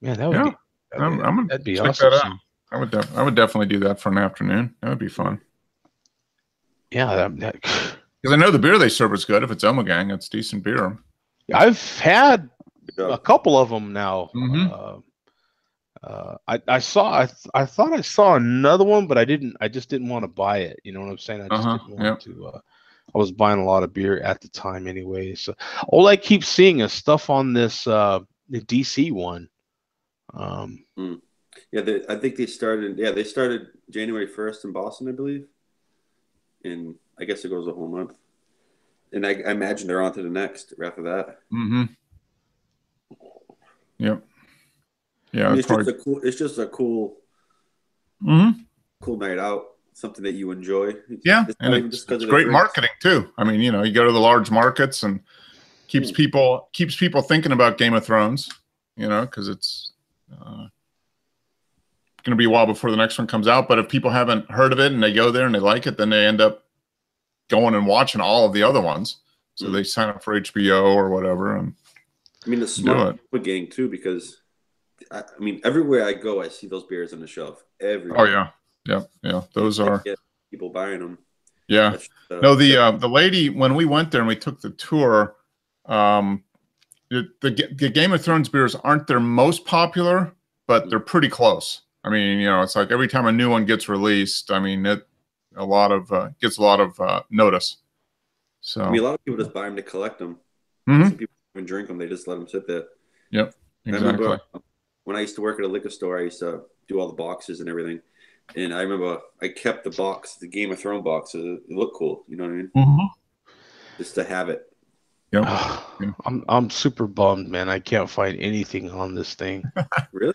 man, that would Yeah, be that'd I'm- be, I'm gonna that'd be check awesome. that out. Some- I would def- I would definitely do that for an afternoon. That would be fun. Yeah, that, that, Because I know the beer they serve is good. If it's Ommegang, it's decent beer. I've had a couple of them now. Mhm. Uh, uh, I I saw I, th- I thought I saw another one, but I didn't. I just didn't want to buy it. You know what I'm saying? I just Uh-huh, didn't want to. Uh, I was buying a lot of beer at the time anyway. So all I keep seeing is stuff on this uh, the DC one. Um, Yeah, they, I think they started. Yeah, they started January first in Boston, I believe, and I guess it goes a whole month. And I, I imagine they're on to the next after that. Mm-hmm. Yep. I Yeah. mean, It's just a cool. It's just a cool, Mhm. cool night out. Something that you enjoy. Yeah, It's and it's, it's great marketing too. I mean, you know, you go to the large markets and keeps Hmm. people keeps people thinking about Game of Thrones. You know, because it's uh, going to be a while before the next one comes out. But if people haven't heard of it and they go there and they like it, then they end up going and watching all of the other ones. So Hmm. they sign up for HBO or whatever. And I mean, the Do smart gang too, because I, I mean, everywhere I go, I see those beers on the shelf. Everywhere. oh yeah, yeah, yeah. Those are people buying them. yeah. Uh, No, the uh, the lady when we went there and we took the tour, um, the, the the Game of Thrones beers aren't their most popular, but they're pretty close. I mean, you know, it's like every time a new one gets released, I mean, it a lot of uh, gets a lot of uh, notice. So I mean, a lot of people just buy them to collect them. Mhm. Some people don't even drink them; they just let them sit there. I exactly. remember when I used to work at a liquor store, I used to do all the boxes and everything. And I remember I kept the box, the Game of Thrones box. It, it looked cool, you know what I mean? Mhm. Just to have it. Yep. I'm I'm super bummed, man. I can't find anything on this thing. Really?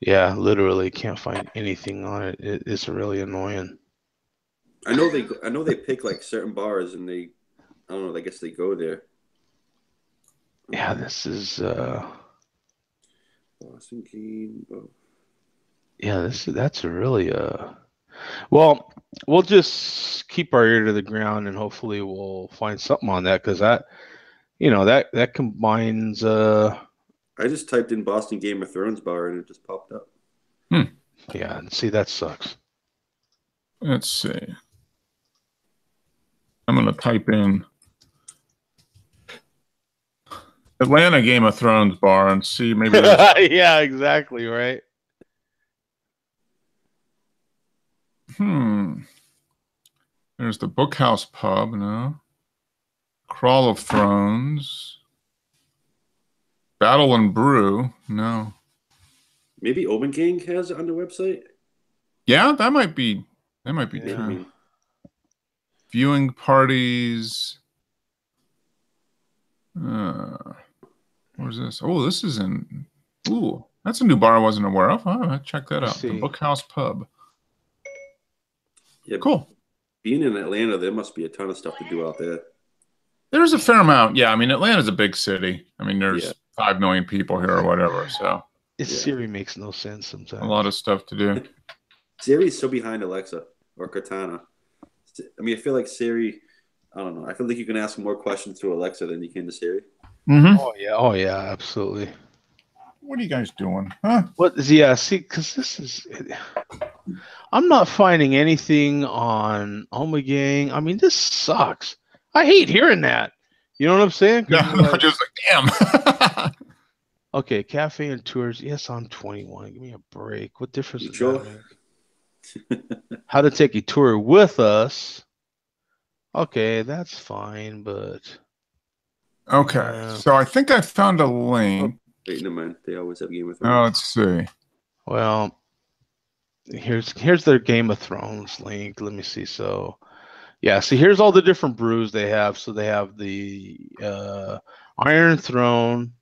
Yeah, literally can't find anything on it. it it's really annoying. I know they, I know they pick like certain bars, and they, I don't know. I guess they go there. Yeah, this is uh Boston King. Oh. yeah, this is that's a really uh well, we'll just keep our ear to the ground and hopefully we'll find something on that because that you know that that combines uh I just typed in Boston Game of Thrones bar, and it just popped up. yeah, and see that sucks. Let's see. I'm gonna type in Atlanta Game of Thrones bar and see maybe yeah, exactly, right? Hmm. There's the Bookhouse Pub, no. Crawl of Thrones. Battle and Brew, no. Maybe Ommegang has it on their website. Yeah, that might be that might be Yeah. True. Viewing parties. Uh, where's this? Oh, this is in. Ooh, that's a new bar I wasn't aware of. Oh, check that out. The see. Bookhouse Pub. yeah, Cool. Being in Atlanta, there must be a ton of stuff to do out there. There's a fair amount. Yeah, I mean Atlanta's a big city. I mean there's Yeah. Five million people here or whatever, so This Yeah. Siri makes no sense sometimes. a lot of stuff to do. Siri's so behind Alexa or Cortana. I mean, I feel like Siri. I don't know. I feel like you can ask more questions to Alexa than you can to Siri. Mm-hmm. Oh yeah, oh yeah, absolutely. What are you guys doing? Huh? What is yeah? See, because this is, I'm not finding anything on Ommegang. I mean, this sucks. I hate hearing that. You know what I'm saying? No, you're no, like, just like damn. okay, cafe and tours. Yes, I'm 21. Give me a break. What difference You does sure? that make? How to take a tour with us? Okay, that's fine, but okay, Yeah. so I think I found a link. Wait, never mind. They always have Game of Oh, let's see. Well, here's here's their Game of Thrones link. Let me see. So, yeah, see here's all the different brews they have. So they have the uh, Iron Throne,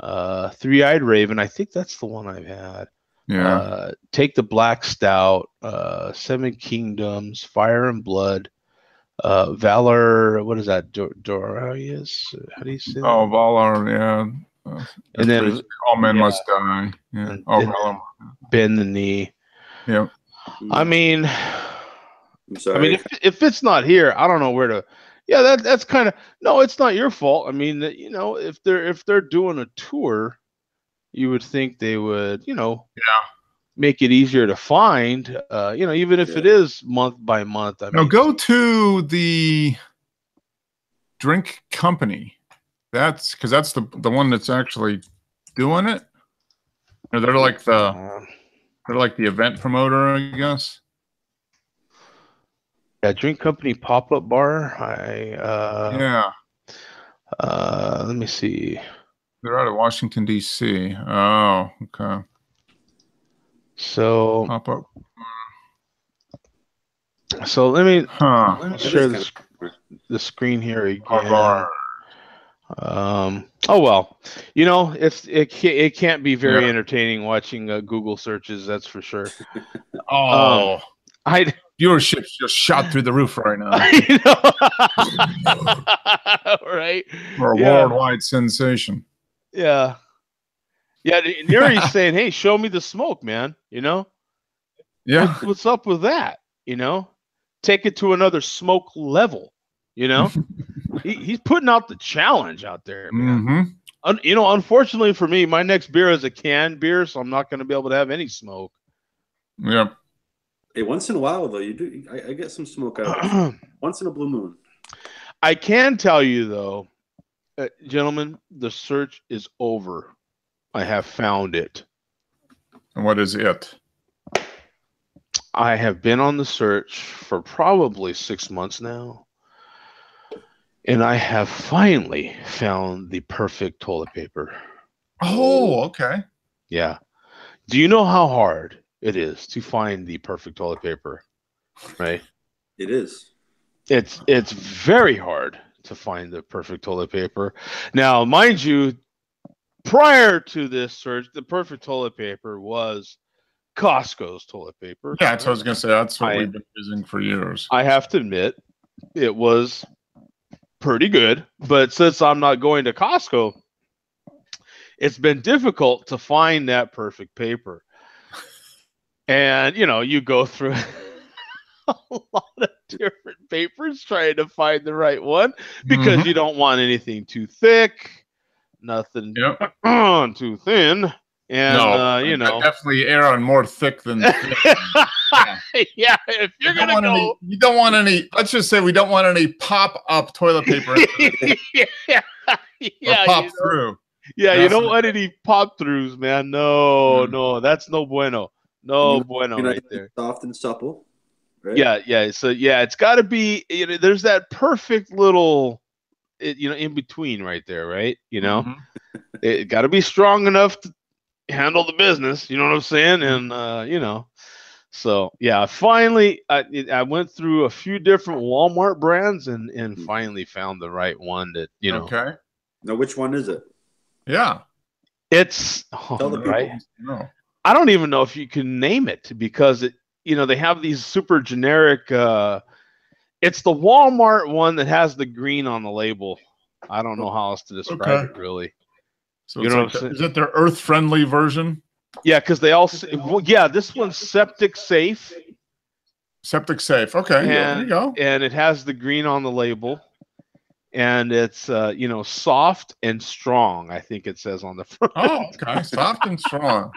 uh, Three Eyed Raven. I think that's the one I've had. Yeah. Uh, Take the Black Stout, uh, Seven Kingdoms, Fire and Blood, uh, Valor. What is that? Dor- Dorius? How do you say? that? Oh, Valar, yeah. Uh, And then- everybody's- all men yeah. must die. Yeah. And- Oh, and- Valar. bend the knee. Yeah. I mean, I'm sorry. I mean, if if it's not here, I don't know where to. Yeah, that that's kind of no. It's not your fault. I mean, that, you know, if they're if they're doing a tour, you would think they would, you know, Yeah. make it easier to find. Uh, you know, even if it Yeah. is month by month. I Now mean, go to the drink company. That's because that's the the one that's actually doing it. Or they're like the uh, they're like the event promoter, I guess. Yeah, drink company pop up bar. I uh, yeah, uh, let me see. they're out of Washington D.C. Oh, okay. So Pop up. so let me Huh. let me share this the screen here again. Harvard. Um. Oh well, you know it's it can't, it can't be very Yeah. entertaining watching uh, Google searches. That's for sure. Oh, I viewership's just shot through the roof right now. Know, right? We're a Yeah. worldwide sensation. Yeah, yeah. Neri's saying, "Hey, show me the smoke, man." You know Yeah. what's, what's up with that? You know, take it to another smoke level. You know, he, he's putting out the challenge out there, man. hmm Un- you know, unfortunately for me, my next beer is a canned beer, so I'm not going to be able to have any smoke. Yep. Hey, once in a while though, you do. I, I get some smoke out. Once in a blue moon. I can tell you though, uh, gentlemen, the search is over. I have found it. And what is it? I have been on the search for probably six months now. And I have finally found the perfect toilet paper. Oh, okay. Yeah. Do you know how hard it is to find the perfect toilet paper? Right? It is. it's it's very hard to find the perfect toilet paper. Now, mind you, prior to this search, the perfect toilet paper was Costco's toilet paper. Yeah, that's what I was gonna say. That's what I- we've been using for years. I have to admit, it was pretty good. But since I'm not going to Costco, it's been difficult to find that perfect paper. And you know, you go through a lot of different papers trying to find the right one because Mhm. you don't want anything too thick, nothing Yep. too thin, and no, uh, you know, definitely err on more thick than thin. yeah, if you're you don't gonna want go, any. You don't want any. Let's just say we don't want any pop-up toilet paper yeah, yeah, you pop know? through. yeah, you That's don't not- want any pop throughs, man. No, Mm. no, that's no bueno, no bueno right there. soft and supple. Right? Yeah, yeah. So yeah, it's got to be. You know, there's that perfect little, it, you know, in between right there, right? You know, Mhm. it got to be strong enough to handle the business. You know what I'm saying? And uh, you know, so yeah, finally, I it- I went through a few different Walmart brands and and Hmm. finally found the right one that you know. Okay. Now, which one is it? Yeah. It's oh, Tell the people. right. No. I don't even know if you can name it because it, you know, they have these super generic. uh It's the Walmart one that has the green on the label. I don't know how else to describe Okay. it really. So You know like what I'm saying? is it their earth-friendly version? Yeah, because they all. Well, yeah, this one's septic safe, Septic safe. Okay. Yeah. There you go. and it has the green on the label, and it's uh, you know soft and strong. I think it says on the front. Oh, okay. Soft and strong.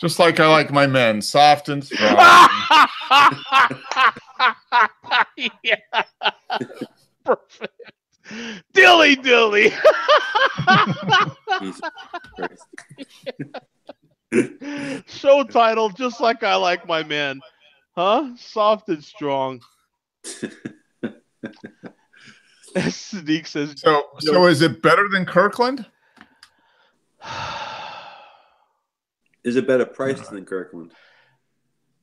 Just like I like my men, soft and strong. yeah. Perfect. Dilly dilly. Show title, just like I like my men. Huh? Soft and strong. Sadiq says, So, so is it better than Kirkland? Is it better priced than Kirkland?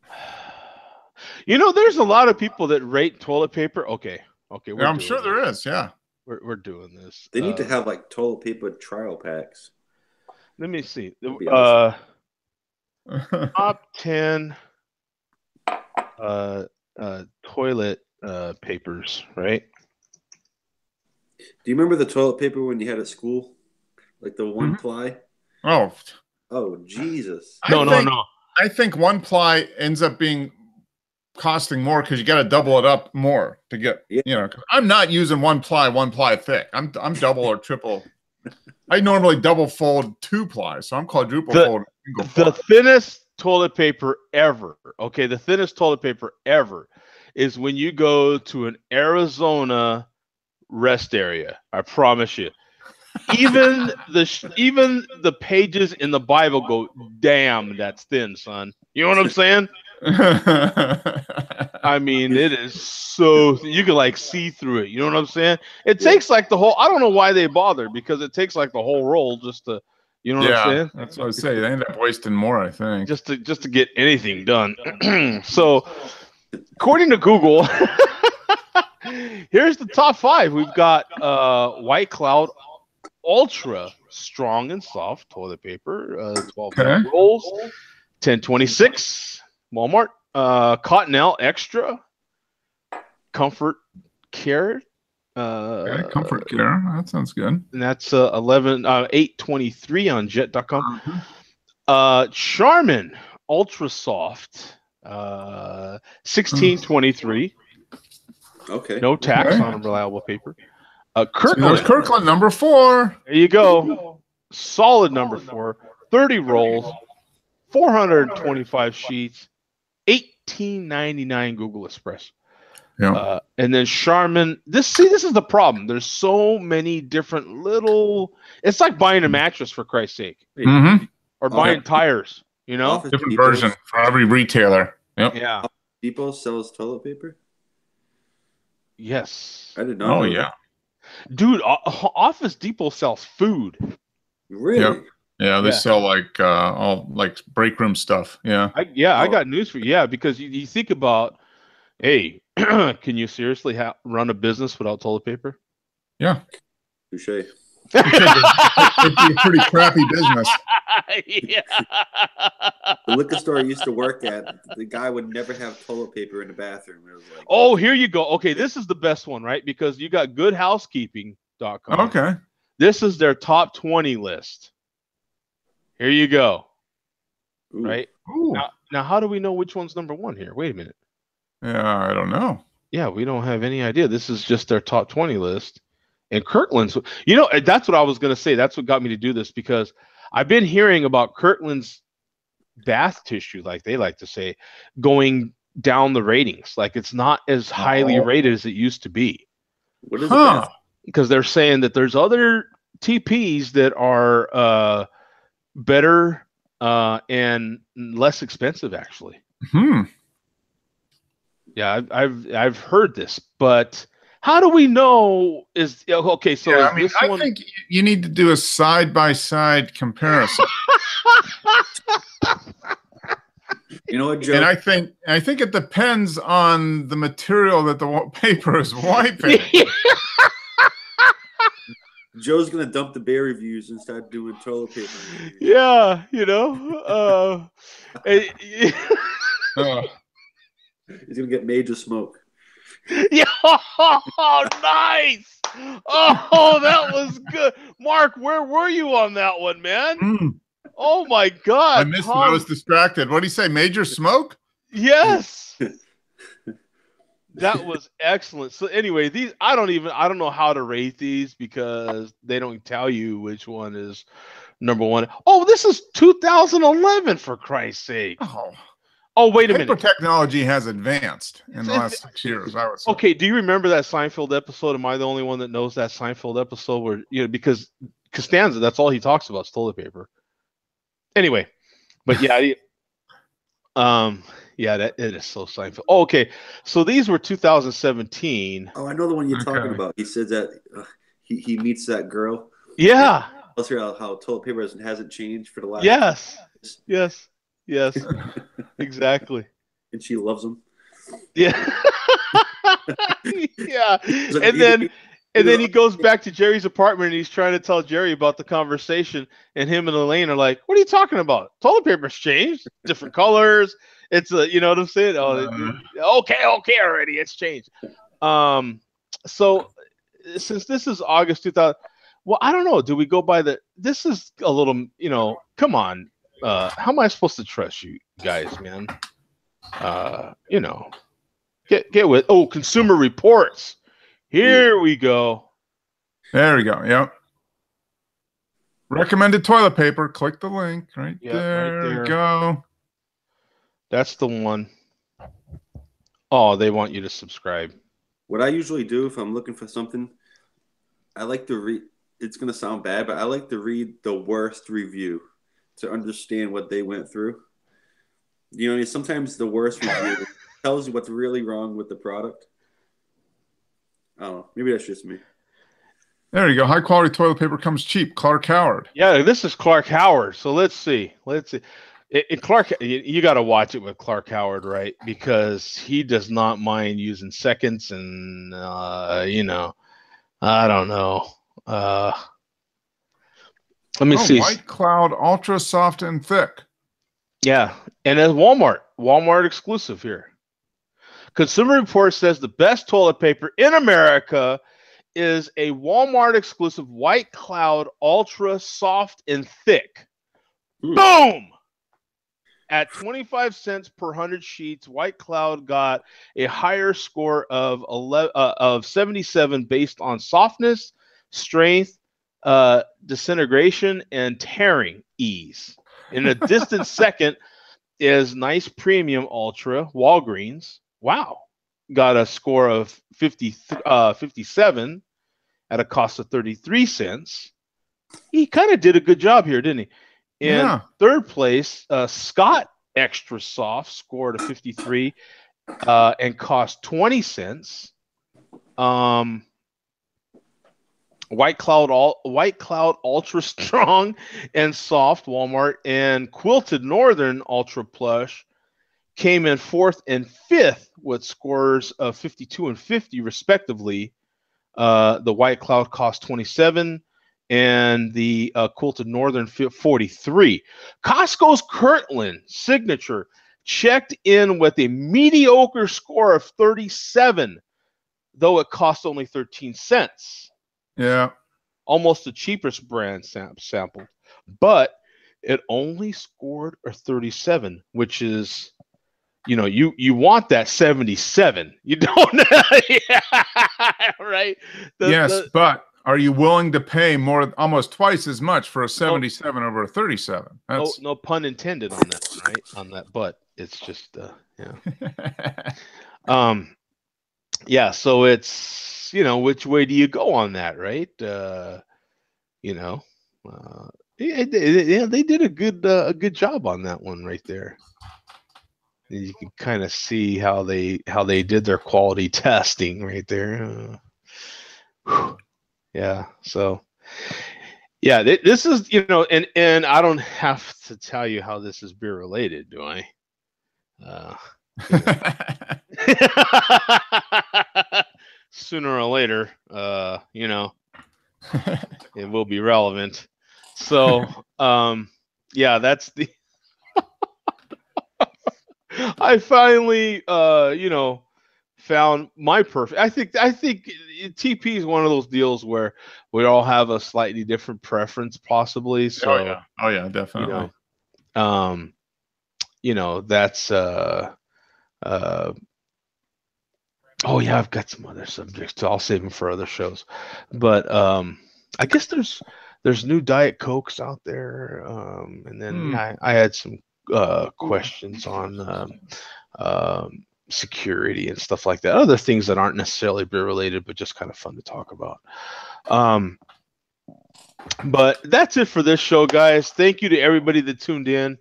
you know, there's a lot of people that rate toilet paper. Okay. Okay. Yeah, I'm sure there is. Yeah. We're, we're doing this. They need to Uh, have like toilet paper trial packs. Let me see. That'd Uh, awesome. top 10 uh uh, toilet uh, papers, right? Do you remember the toilet paper when you had at school, like the one Mhm. ply? Oh, Oh Jesus! I No, no, think- no. I think one ply ends up being costing more because you got to double it up more to get. Yeah. You know, I'm not using one ply, one ply thick. I'm I'm double or triple. I normally double fold two ply, so I'm quadruple The- fold The ply. thinnest toilet paper ever. Okay, the thinnest toilet paper ever is when you go to an Arizona rest area. I promise you. Even the even the pages in the Bible go, "Damn, that's thin, son." You know what I'm saying? I mean, it is so you can like see through it. You know what I'm saying? It Yeah. takes like the whole. I don't know why they bother because it takes like the whole roll just to, you know what I'm saying? that's what I say. They end up wasting more, I think. Just to just to get anything done. so, according to Google, here's the top five. We've got uh, White Cloud Ultra Strong and Soft toilet paper, uh, 12 Okay. rolls, 1026 Walmart, uh, Cottonelle Extra, Comfort Care. Uh, Okay, comfort care. That sounds good. and that's uh, 11 uh 823 on jet.com Mhm. uh charmin ultra soft uh 1623 Okay. no tax Okay. on reliable paper uh So kirkland there's Kirkland number four. there you go solid number four 30 rolls 425 sheets 1899 google express Yeah. uh, and then Charmin. This see, this is the problem. There's so many different little. It's like buying a mattress for Christ's sake, hmm or Oh, buying yeah. tires. You know? Office Different Depot- version for every retailer. Yep. Yeah. Depot sells toilet paper. Yes. I did not. Oh know yeah. Dude, Office Depot sells food. Really? Yep. Yeah, they Yeah. sell like uh all like break room stuff. Yeah. I, yeah, I Oh. got news for you. Yeah, because you, you think about, hey, can you seriously ha- run a business without toilet paper? Yeah. Touche. It'd be a pretty crappy business. yeah. The liquor store I used to work at, the guy would never have toilet paper in the bathroom. It was like, Oh, here you go. Okay, this is the best one, right? Because you got goodhousekeeping.com. Okay. This is their top 20 list. Here you go. ooh, Right? Ooh. Now, now how do we know which one's number one here? Wait a minute. Yeah, I don't know. Yeah, we don't have any idea. This is just their top 20 list. And Kirkland's, you know, that's what I was going to say. That's what got me to do this because I've been hearing about Kirkland's bath tissue, like they like to say, going down the ratings. Like it's not as highly Oh. rated as it used to be What is Huh. it? because they're saying that there's other TPs that are uh, better uh, and less expensive, actually. Hmm. Yeah, I've, I've I've heard this, but how do we know? Is okay? So yeah, I mean, this I one? think you need to do a side by side comparison. You know what, Joe? and I think I think it depends on the material that the paper is wiping. Joe's gonna dump the bear reviews and start doing toilet paper. reviews. yeah, you know. Uh, Uh, He's gonna get major smoke. Yeah, oh, nice. Oh, that was good, Mark. Where were you on that one, man? hmm. Oh my God, I missed when I was distracted. What do you say? Major smoke? Yes. that was excellent. So anyway, these I don't even I don't know how to rate these because they don't tell you which one is number one. Oh, this is 2011 for Christ's sake. Oh, Oh, wait a paper minute. technology has advanced in the last six years. I would say. Okay, do you remember that Seinfeld episode? Am I the only one that knows that Seinfeld episode where you know because Costanza, that's all he talks about is toilet paper. Anyway, but yeah, he- um, yeah, that it is so Seinfeld. Oh, okay, so these were 2017. Oh, I know the one you're talking about. He says that uh, he, he meets that girl. Yeah. Tells her how, how toilet paper hasn't, hasn't changed for the last. Yes. Yes. Yes. exactly. And she loves him. Yeah. yeah. Like, And then and then he goes back to Jerry's apartment and he's trying to tell Jerry about the conversation and him and Elaine are like, "What are you talking about? Toilet paper's changed, different colors. it's a you know what I'm saying? Oh, Uh. okay, okay, already. It's changed. Um, so since this is August 2000, well, I don't know. Do we go by the? This is a little, you know. Come on, uh, how am I supposed to trust you guys, man? Uh, you know, get get with. Oh, Consumer Reports. Here we go. There we go. Yep. Recommended toilet paper. Click the link right Yep, right there. there. we go. That's the one. Oh, they want you to subscribe. What I usually do if I'm looking for something, I like to read. It's gonna sound bad, but I like to read the worst review to understand what they went through. You know, sometimes the worst review tells you what's really wrong with the product. I don't know. Maybe that's just me. There you go. High quality toilet paper comes cheap. Clark Howard. Yeah, this is Clark Howard. So let's see. Let's see. It, it- Clark, you, you got to watch it with Clark Howard, right? Because he does not mind using seconds, and uh, you know, I don't know. Uh, let me Oh, see. White Cloud Ultra Soft and Thick. Yeah, and then Walmart, Walmart exclusive here. Consumer Report says the best toilet paper in America is a Walmart exclusive White Cloud Ultra Soft and Thick. Hmm. Boom! At 25 cents per 100 sheets, White Cloud got a higher score of 11, uh, of 77 based on softness, strength, uh, disintegration, and tearing ease. In a distant second is Nice Premium Ultra Walgreens. Wow. Got a score of 50, uh, 57 at a cost of 33 cents. He kind of did a good job here, didn't he? In Yeah. third place, uh, Scott Extra Soft scored a 53 uh, and cost 20 cents. Um, White Cloud all White Cloud Ultra Strong and Soft Walmart and Quilted Northern Ultra Plush came in fourth and fifth with scores of 52 and 50 respectively. Uh, the White Cloud cost 27 and the uh, Quilted Northern 43. Costco's Kirkland signature checked in with a mediocre score of 37, though it cost only 13 cents Yeah. almost the cheapest brand sam- sampled, but it only scored a 37, which is, you know, you you want that 77. You don't, yeah, right? The- yes, the- but are you willing to pay more, almost twice as much for a 77 over a 37? no, That's no pun intended on that, right? On that, but it's just, uh, yeah. Um, yeah. So it's, you know, which way do you go on that, right? Uh, you know, uh, yeah, they, they did a good uh, a good job on that one right there. You can kind of see how they how they did their quality testing right there. Uh, yeah, so yeah, th- this is you know, and and I don't have to tell you how this is beer related, do I? Uh, sooner or later, uh, you know, it will be relevant. So, um, yeah, that's the. I finally, uh, you know, found my perfect. I think I think TP is one of those deals where we all have a slightly different preference, possibly. So, oh yeah, oh yeah, you definitely. know, um, you know, that's uh, uh, oh yeah, I've got some other subjects too. I'll save them for other shows, but um, I guess there's there's new Diet Cokes out there, um, and then Hmm. I, I had some uh questions on um, um security and stuff like that. Other things that aren't necessarily beer related, but just kind of fun to talk about. Um, but that's it for this show, guys. Thank you to everybody that tuned in.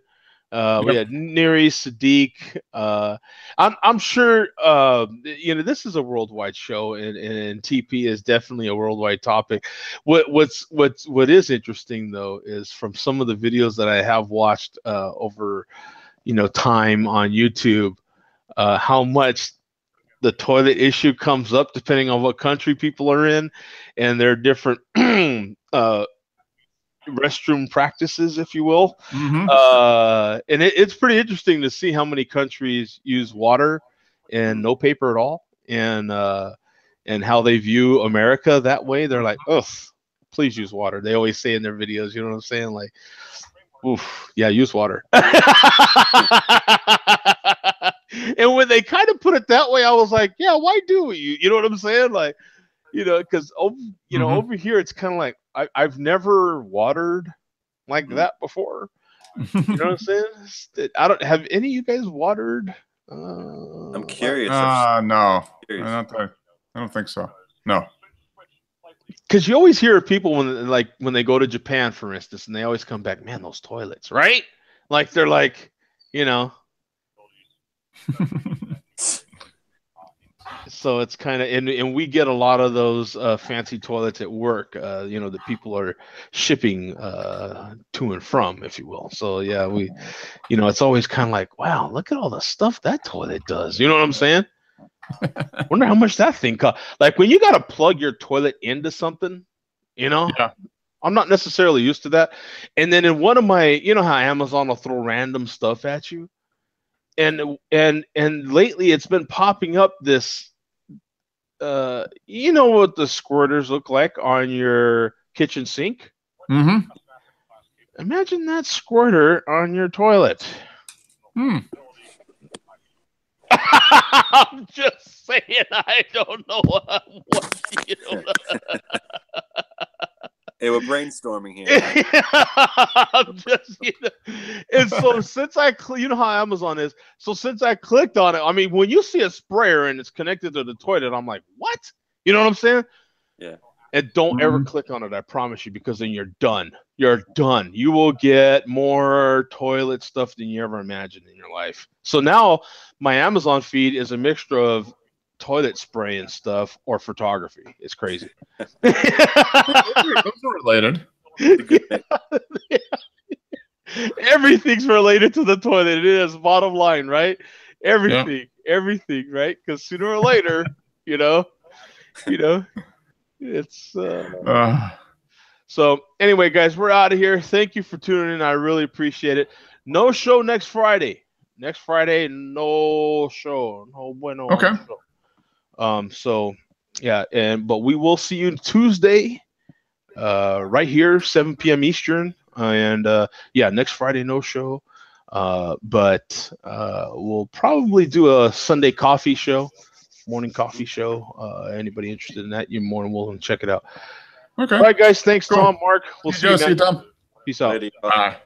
Uh, We had Neri, Sadiq. Uh, I'm I'm sure uh, you know this is a worldwide show, and, and TP is definitely a worldwide topic. What what's what's what is interesting though is from some of the videos that I have watched uh, over you know time on YouTube, uh, how much the toilet issue comes up depending on what country people are in, and there are different uh, restroom practices, if you will. Mhm. Uh, and it, it's pretty interesting to see how many countries use water and no paper at all, and uh, and how they view America that way. They're like, "Ugh, please use water." They always say in their videos, you know what I'm saying? Like, "Oof, yeah, use water." and when they kind of put it that way, I was like, "Yeah, why do you?" You know what I'm saying? Like, you know, because over, you know, Mhm. over here, it's kind of like I, I've never watered like Mhm. that before. You know what I'm saying? I don't have any of you guys watered. Uh, I'm curious. Ah, no, I curious. don't, think, I don't think so. No. because you always hear people when like when they go to Japan, for instance, and they always come back, man, those toilets, right? Like they're like, you know, so it's kind of and, and we get a lot of those uh, fancy toilets at work uh, you know that people are shipping uh, to and from if you will. So yeah we you know it's always kind of like wow look at all the stuff that toilet does. You know what i'm saying? Wonder how much that thing cost like when you got to plug your toilet into something you know? Yeah. i'm not necessarily used to that. And then in one of my you know how amazon will throw random stuff at you? And and and lately it's been popping up this uh you know what the squirters look like on your kitchen sink? Hmm imagine that squirter on your toilet. Hmm. i'm just saying i don't know what, what you know Hey, we're brainstorming here. I'm just, you know, and so since I, cl- you know how Amazon is. So since I clicked on it, I mean, when you see a sprayer and it's connected to the toilet, I'm like, what? You know what I'm saying? Yeah. And don't ever mm-hmm. click on it. I promise you, because then you're done. You're done. You will get more toilet stuff than you ever imagined in your life. So now my Amazon feed is a mixture of toilet spray and stuff or photography. It's crazy. Those are related. Everything's related to the toilet. It is bottom line, right? Everything, everything, right? Because sooner or later, you know, you know, it's uh, Uh, so. Anyway, guys, we're out of here. Thank you for tuning in. I really appreciate it. No show next Friday. Next Friday, no show. No bueno. Okay. no show. Um. So, yeah, and but we will see you Tuesday, uh, right here, 7 p.m. Eastern, and uh, yeah, next Friday no show. Uh, but uh, we'll probably do a Sunday coffee show, morning coffee show. Uh, anybody interested in that, you're more than willing to check it out. okay. All right, guys. Thanks, Cool. Tom, Mark. We'll See see you, you, see you, man. Tom. Peace out. Lady, Bye.